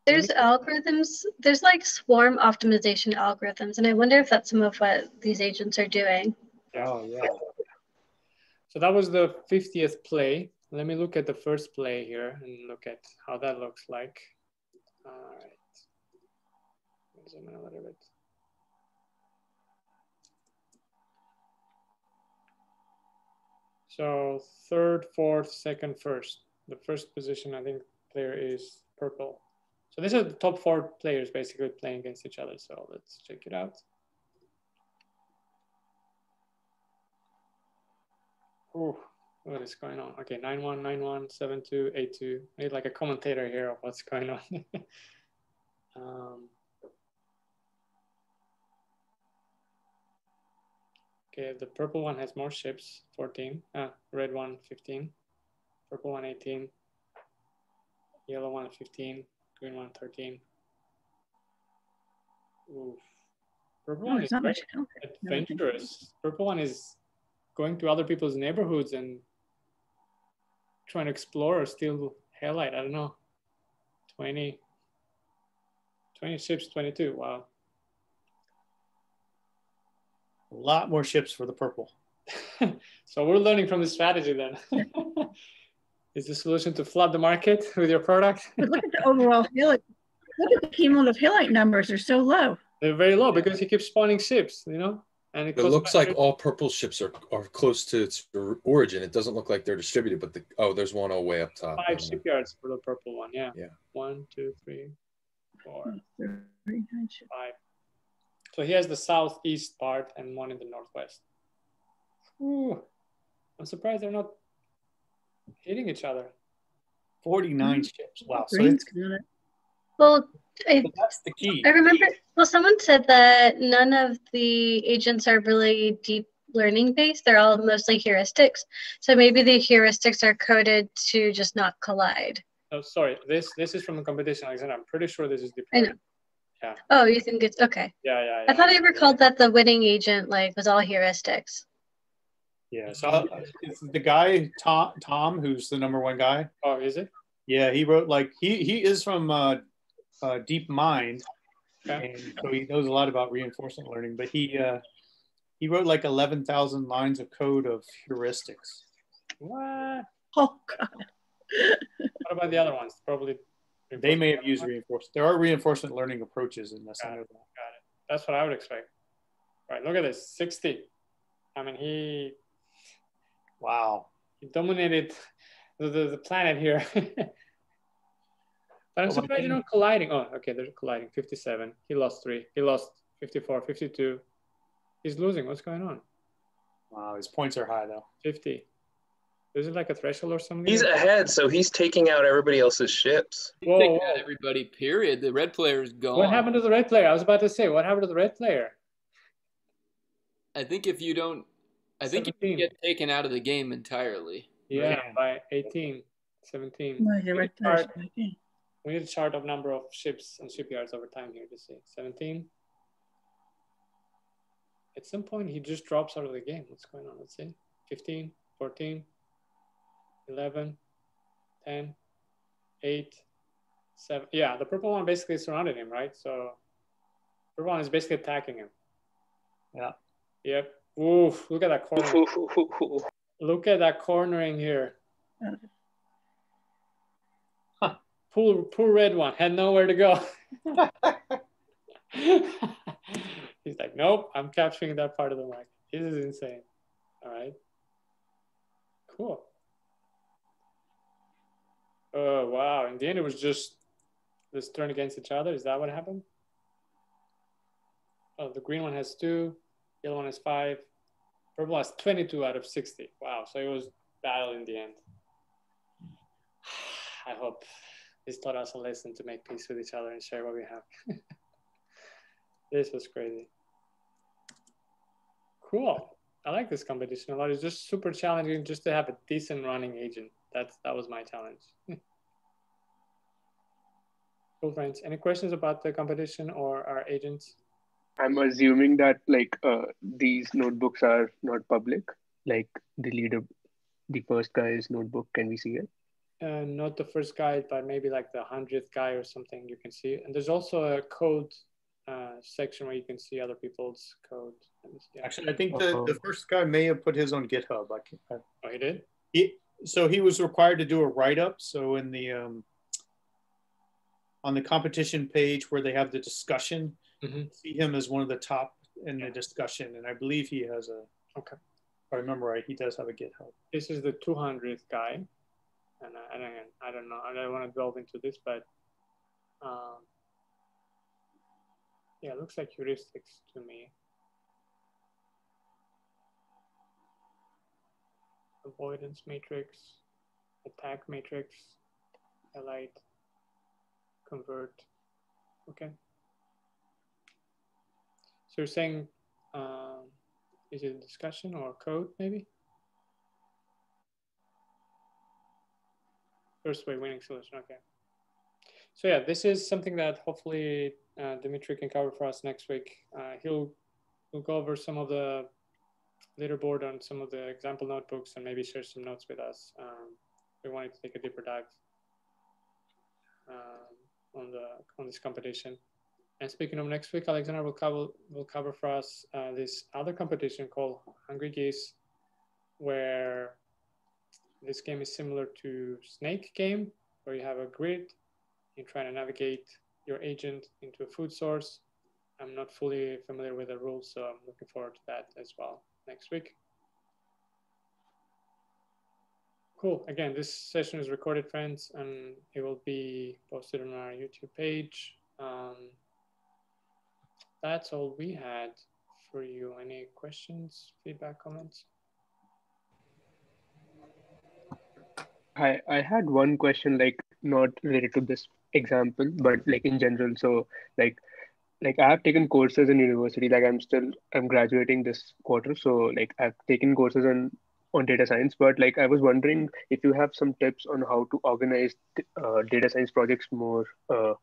There's algorithms. There's like swarm optimization algorithms, and I wonder if that's some of what these agents are doing. Oh yeah. So that was the 50th play. Let me look at the first play here and look at how that looks like. All right. Zoom in a little bit. So third, fourth, second, first. The first position, I think, player is purple. So these are the top four players basically playing against each other. So let's check it out. Oh, what is going on? Okay, 91917282. Need like a commentator here of what's going on. um, okay, the purple one has more ships, 14. Ah, red one, 15. Purple one, 18. Yellow one, 15. Green one, 13. Oof. Purple oh, one is adventurous. Purple one is going to other people's neighborhoods and trying to explore or steal halite. I don't know. 20, 20 ships, 22. Wow. A lot more ships for the purple. so we're learning from the strategy then. Is the solution to flood the market with your product? but look at the overall halite. Look at the cumulative halite numbers. They're so low. They're very low because he keeps spawning ships, you know? And it, it looks like all purple ships are, are close to its origin. It doesn't look like they're distributed, but the oh, there's one all the way up top. Five shipyards for the purple one. Yeah. Yeah. One, two, three, four, five. So he has the southeast part and one in the northwest. Ooh, I'm surprised they're not hitting each other. 49 ships. Wow. So it's, well, I, that's the key. I remember, well, someone said that none of the agents are really deep learning based. They're all mostly heuristics. So maybe the heuristics are coded to just not collide. Oh, sorry. This this is from the competition, Alexander. I'm pretty sure this is the. I know. Yeah. Oh, you think it's okay? Yeah, yeah. yeah. I thought I recalled that the winning agent like was all heuristics. Yeah. So uh, the guy Tom Tom, who's the number one guy. Oh, is it? Yeah, he wrote like he he is from uh, uh, Deep Mind, okay. and so he knows a lot about reinforcement learning. But he uh, he wrote like eleven thousand lines of code of heuristics. What? Oh God. what about the other ones? Probably. They may have used reinforcement. There are reinforcement learning approaches in this. Got it. Got it. That's what I would expect. Right. Look at this. Sixty. I mean, he. Wow. He dominated the, the, the planet here. But I'm surprised you're not colliding. Oh, okay, they're colliding. 57. He lost three. He lost 54, 52. He's losing. What's going on? Wow, his points are high though. 50. Is it like a threshold or something? He's ahead, so he's taking out everybody else's ships. Whoa, whoa. everybody, period. The red player is gone. What happened to the red player? I was about to say, what happened to the red player? I think if you don't, I 17. think you get taken out of the game entirely. Yeah, right? by 18, 17. No, the red player we need a chart of number of ships and shipyards over time here to see. 17. At some point, he just drops out of the game. What's going on? Let's see. 15, 14, 11, 10, 8, 7. Yeah, the purple one basically surrounded him, right? So purple one is basically attacking him. Yeah. Yep. Oof, look at that corner. look at that cornering here. Poor poor red one had nowhere to go. He's like, nope, I'm capturing that part of the market. This is insane. All right. Cool. Oh wow! In the end, it was just this turn against each other. Is that what happened? Oh, the green one has two, yellow one has five, purple has 22 out of 60. Wow! So it was battle in the end. I hope this taught us a lesson to make peace with each other and share what we have. this was crazy. Cool. I like this competition a lot. It's just super challenging just to have a decent running agent. That's that was my challenge. cool friends. Any questions about the competition or our agents? I'm assuming that like uh, these notebooks are not public. Like the leader, the first guy's notebook. Can we see it? Uh, not the first guide, but maybe like the hundredth guy or something you can see. And there's also a code uh, section where you can see other people's code. Yeah. Actually, I think the, the first guy may have put his on GitHub. I can, I, oh, he did? He, so he was required to do a write-up. So in the, um, on the competition page where they have the discussion, mm-hmm. see him as one of the top in the discussion. And I believe he has a, okay. If I remember right, he does have a GitHub. This is the 200th guy and I, don't, I don't know. I don't want to delve into this, but um, yeah, it looks like heuristics to me. Avoidance matrix, attack matrix, halite, convert. Okay. So you're saying, um, is it a discussion or code maybe? First way winning solution, okay. So yeah, this is something that hopefully uh, Dimitri can cover for us next week. Uh, he'll, he'll go over some of the leaderboard on some of the example notebooks and maybe share some notes with us. Um, we wanted to take a deeper dive um, on the on this competition. And speaking of next week, Alexander will cover will cover for us uh, this other competition called Hungry Geese, where this game is similar to Snake game, where you have a grid, you're trying to navigate your agent into a food source, I'm not fully familiar with the rules, so I'm looking forward to that as well next week. Cool. Again, this session is recorded, friends, and it will be posted on our YouTube page. Um, that's all we had for you. Any questions, feedback, comments? I, I had one question, like not related to this example, but like in general. So like like I have taken courses in university. Like I'm still I'm graduating this quarter, so like I've taken courses on on data science. But like I was wondering if you have some tips on how to organize uh, data science projects more, uh,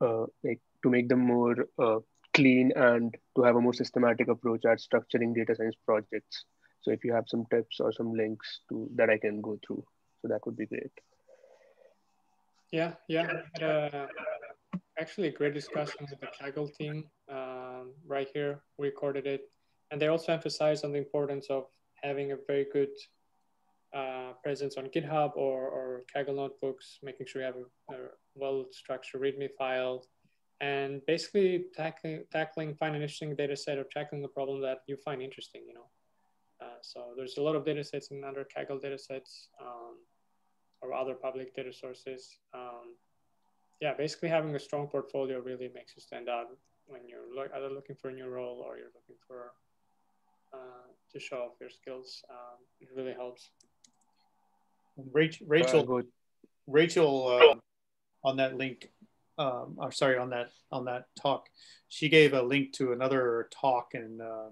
uh, like to make them more uh, clean and to have a more systematic approach at structuring data science projects. So if you have some tips or some links to that I can go through. So that would be great. Yeah, yeah. Uh, actually, a great discussion with the Kaggle team um, right here. We recorded it. And they also emphasized on the importance of having a very good uh, presence on GitHub or, or Kaggle notebooks, making sure you have a, a well-structured README file, and basically tackling, tackling, find an interesting data set or tackling the problem that you find interesting, you know. Uh, so there's a lot of data sets in other Kaggle data sets. Um, or other public data sources. Um, yeah, basically having a strong portfolio really makes you stand out when you're look, either looking for a new role or you're looking for uh, to show off your skills. Um, it really helps. Rachel, Rachel, Rachel uh, on that link, um, or sorry, on that on that talk, she gave a link to another talk and uh,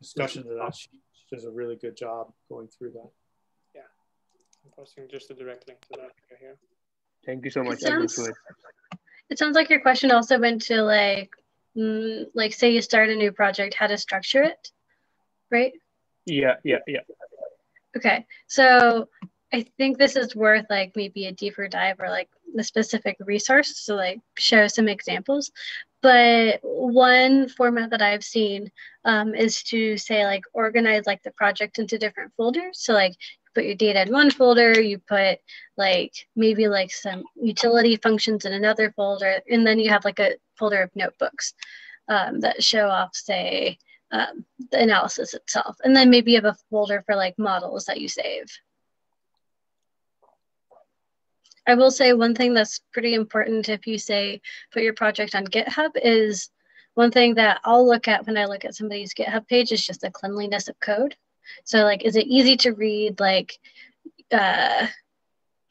discussion to that. She, she does a really good job going through that. I'm posting just a direct link to that here. Thank you so much. It sounds, it sounds like your question also went to like, mm, like say you start a new project, how to structure it, right? Yeah, yeah, yeah. Okay, so I think this is worth like maybe a deeper dive or like the specific resource to like show some examples. But one format that I've seen um, is to say like organize like the project into different folders. So like put your data in one folder, you put like maybe like some utility functions in another folder, and then you have like a folder of notebooks um, that show off, say, um, the analysis itself. And then maybe you have a folder for like models that you save. I will say one thing that's pretty important if you say put your project on GitHub is one thing that I'll look at when I look at somebody's GitHub page is just the cleanliness of code. So like, is it easy to read? Like, uh,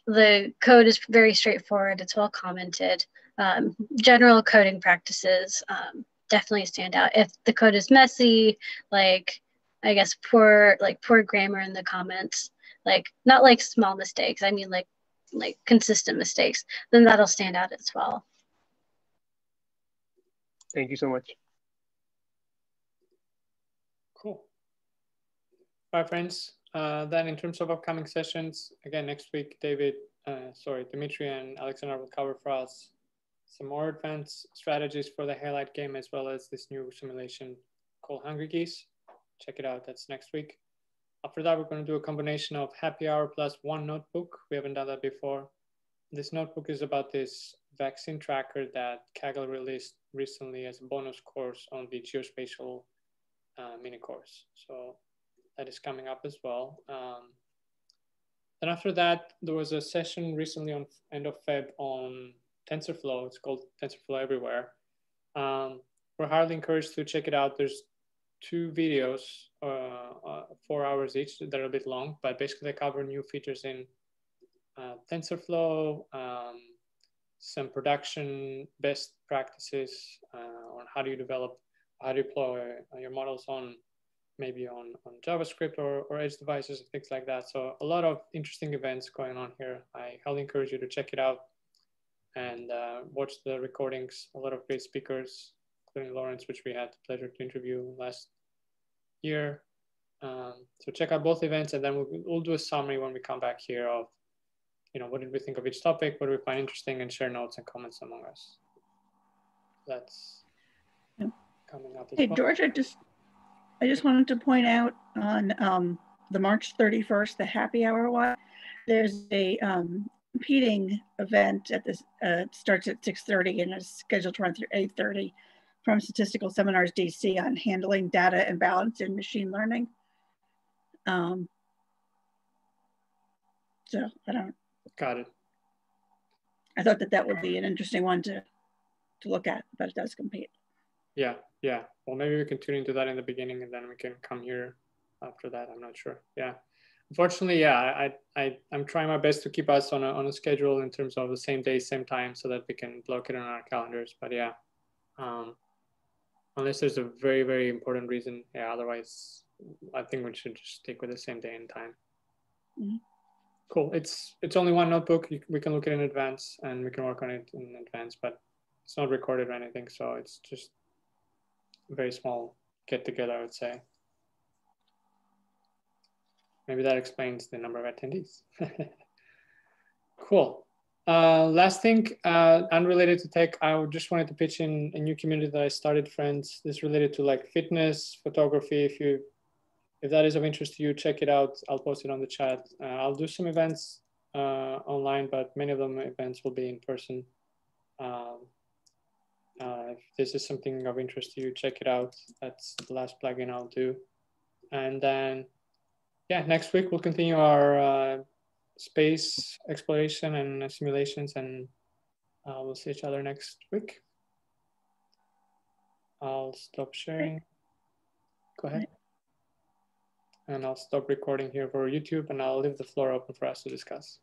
the code is very straightforward. It's well commented. Um, general coding practices um, definitely stand out. If the code is messy, like I guess poor like poor grammar in the comments, like not like small mistakes. I mean like like consistent mistakes, then that'll stand out as well. Thank you so much. Bye, friends. Uh, then in terms of upcoming sessions, again, next week, David, uh, sorry, Dimitri and Alexander will cover for us some more advanced strategies for the halite game, as well as this new simulation called Hungry Geese. Check it out, that's next week. After that, we're gonna do a combination of happy hour plus one notebook. We haven't done that before. This notebook is about this vaccine tracker that Kaggle released recently as a bonus course on the geospatial uh, mini course. So that is coming up as well. Um, then after that, there was a session recently on end of Feb on TensorFlow. It's called TensorFlow Everywhere. Um, we're highly encouraged to check it out. There's two videos, uh, uh, four hours each. They're a bit long, but basically they cover new features in uh, TensorFlow, um, some production best practices uh, on how do you develop, how do you deploy your models on maybe on, on JavaScript or, or edge devices and things like that. So a lot of interesting events going on here. I highly encourage you to check it out and uh, watch the recordings. A lot of great speakers, including Laurence, which we had the pleasure to interview last year. Um, so check out both events and then we'll, we'll do a summary when we come back here of, you know, what did we think of each topic, what did we find interesting and share notes and comments among us. That's coming up. Hey, well. George, I just I just wanted to point out on um, the March 31st, the happy hour one, there's a um, competing event at this, uh, starts at 6.30 and is scheduled to run through 8.30 from Statistical Seminars DC on handling data imbalance in machine learning. Um, so I don't. Got it. I thought that that would be an interesting one to to look at, but it does compete. Yeah, yeah. Well, maybe we can tune into that in the beginning, and then we can come here after that. I'm not sure. Yeah. Unfortunately, yeah, I, I, I'm trying my best to keep us on a, on a schedule in terms of the same day, same time, so that we can block it on our calendars. But yeah, um, unless there's a very, very important reason, yeah, otherwise, I think we should just stick with the same day and time. Mm -hmm. Cool. It's it's only one notebook. we can look at it in advance and we can work on it in advance, but it's not recorded or anything, so it's just very small get together, I would say. Maybe that explains the number of attendees. cool. Uh, last thing, uh, unrelated to tech, I just wanted to pitch in a new community that I started, friends. This related to like fitness, photography. If you, if that is of interest to you, check it out. I'll post it on the chat. Uh, I'll do some events uh, online, but many of them events will be in person. Um, uh, if this is something of interest to you, check it out. That's the last plugin I'll do. And then yeah, next week we'll continue our uh, space exploration and simulations, and uh, we'll see each other next week. I'll stop sharing. Go ahead. And I'll stop recording here for YouTube, and I'll leave the floor open for us to discuss.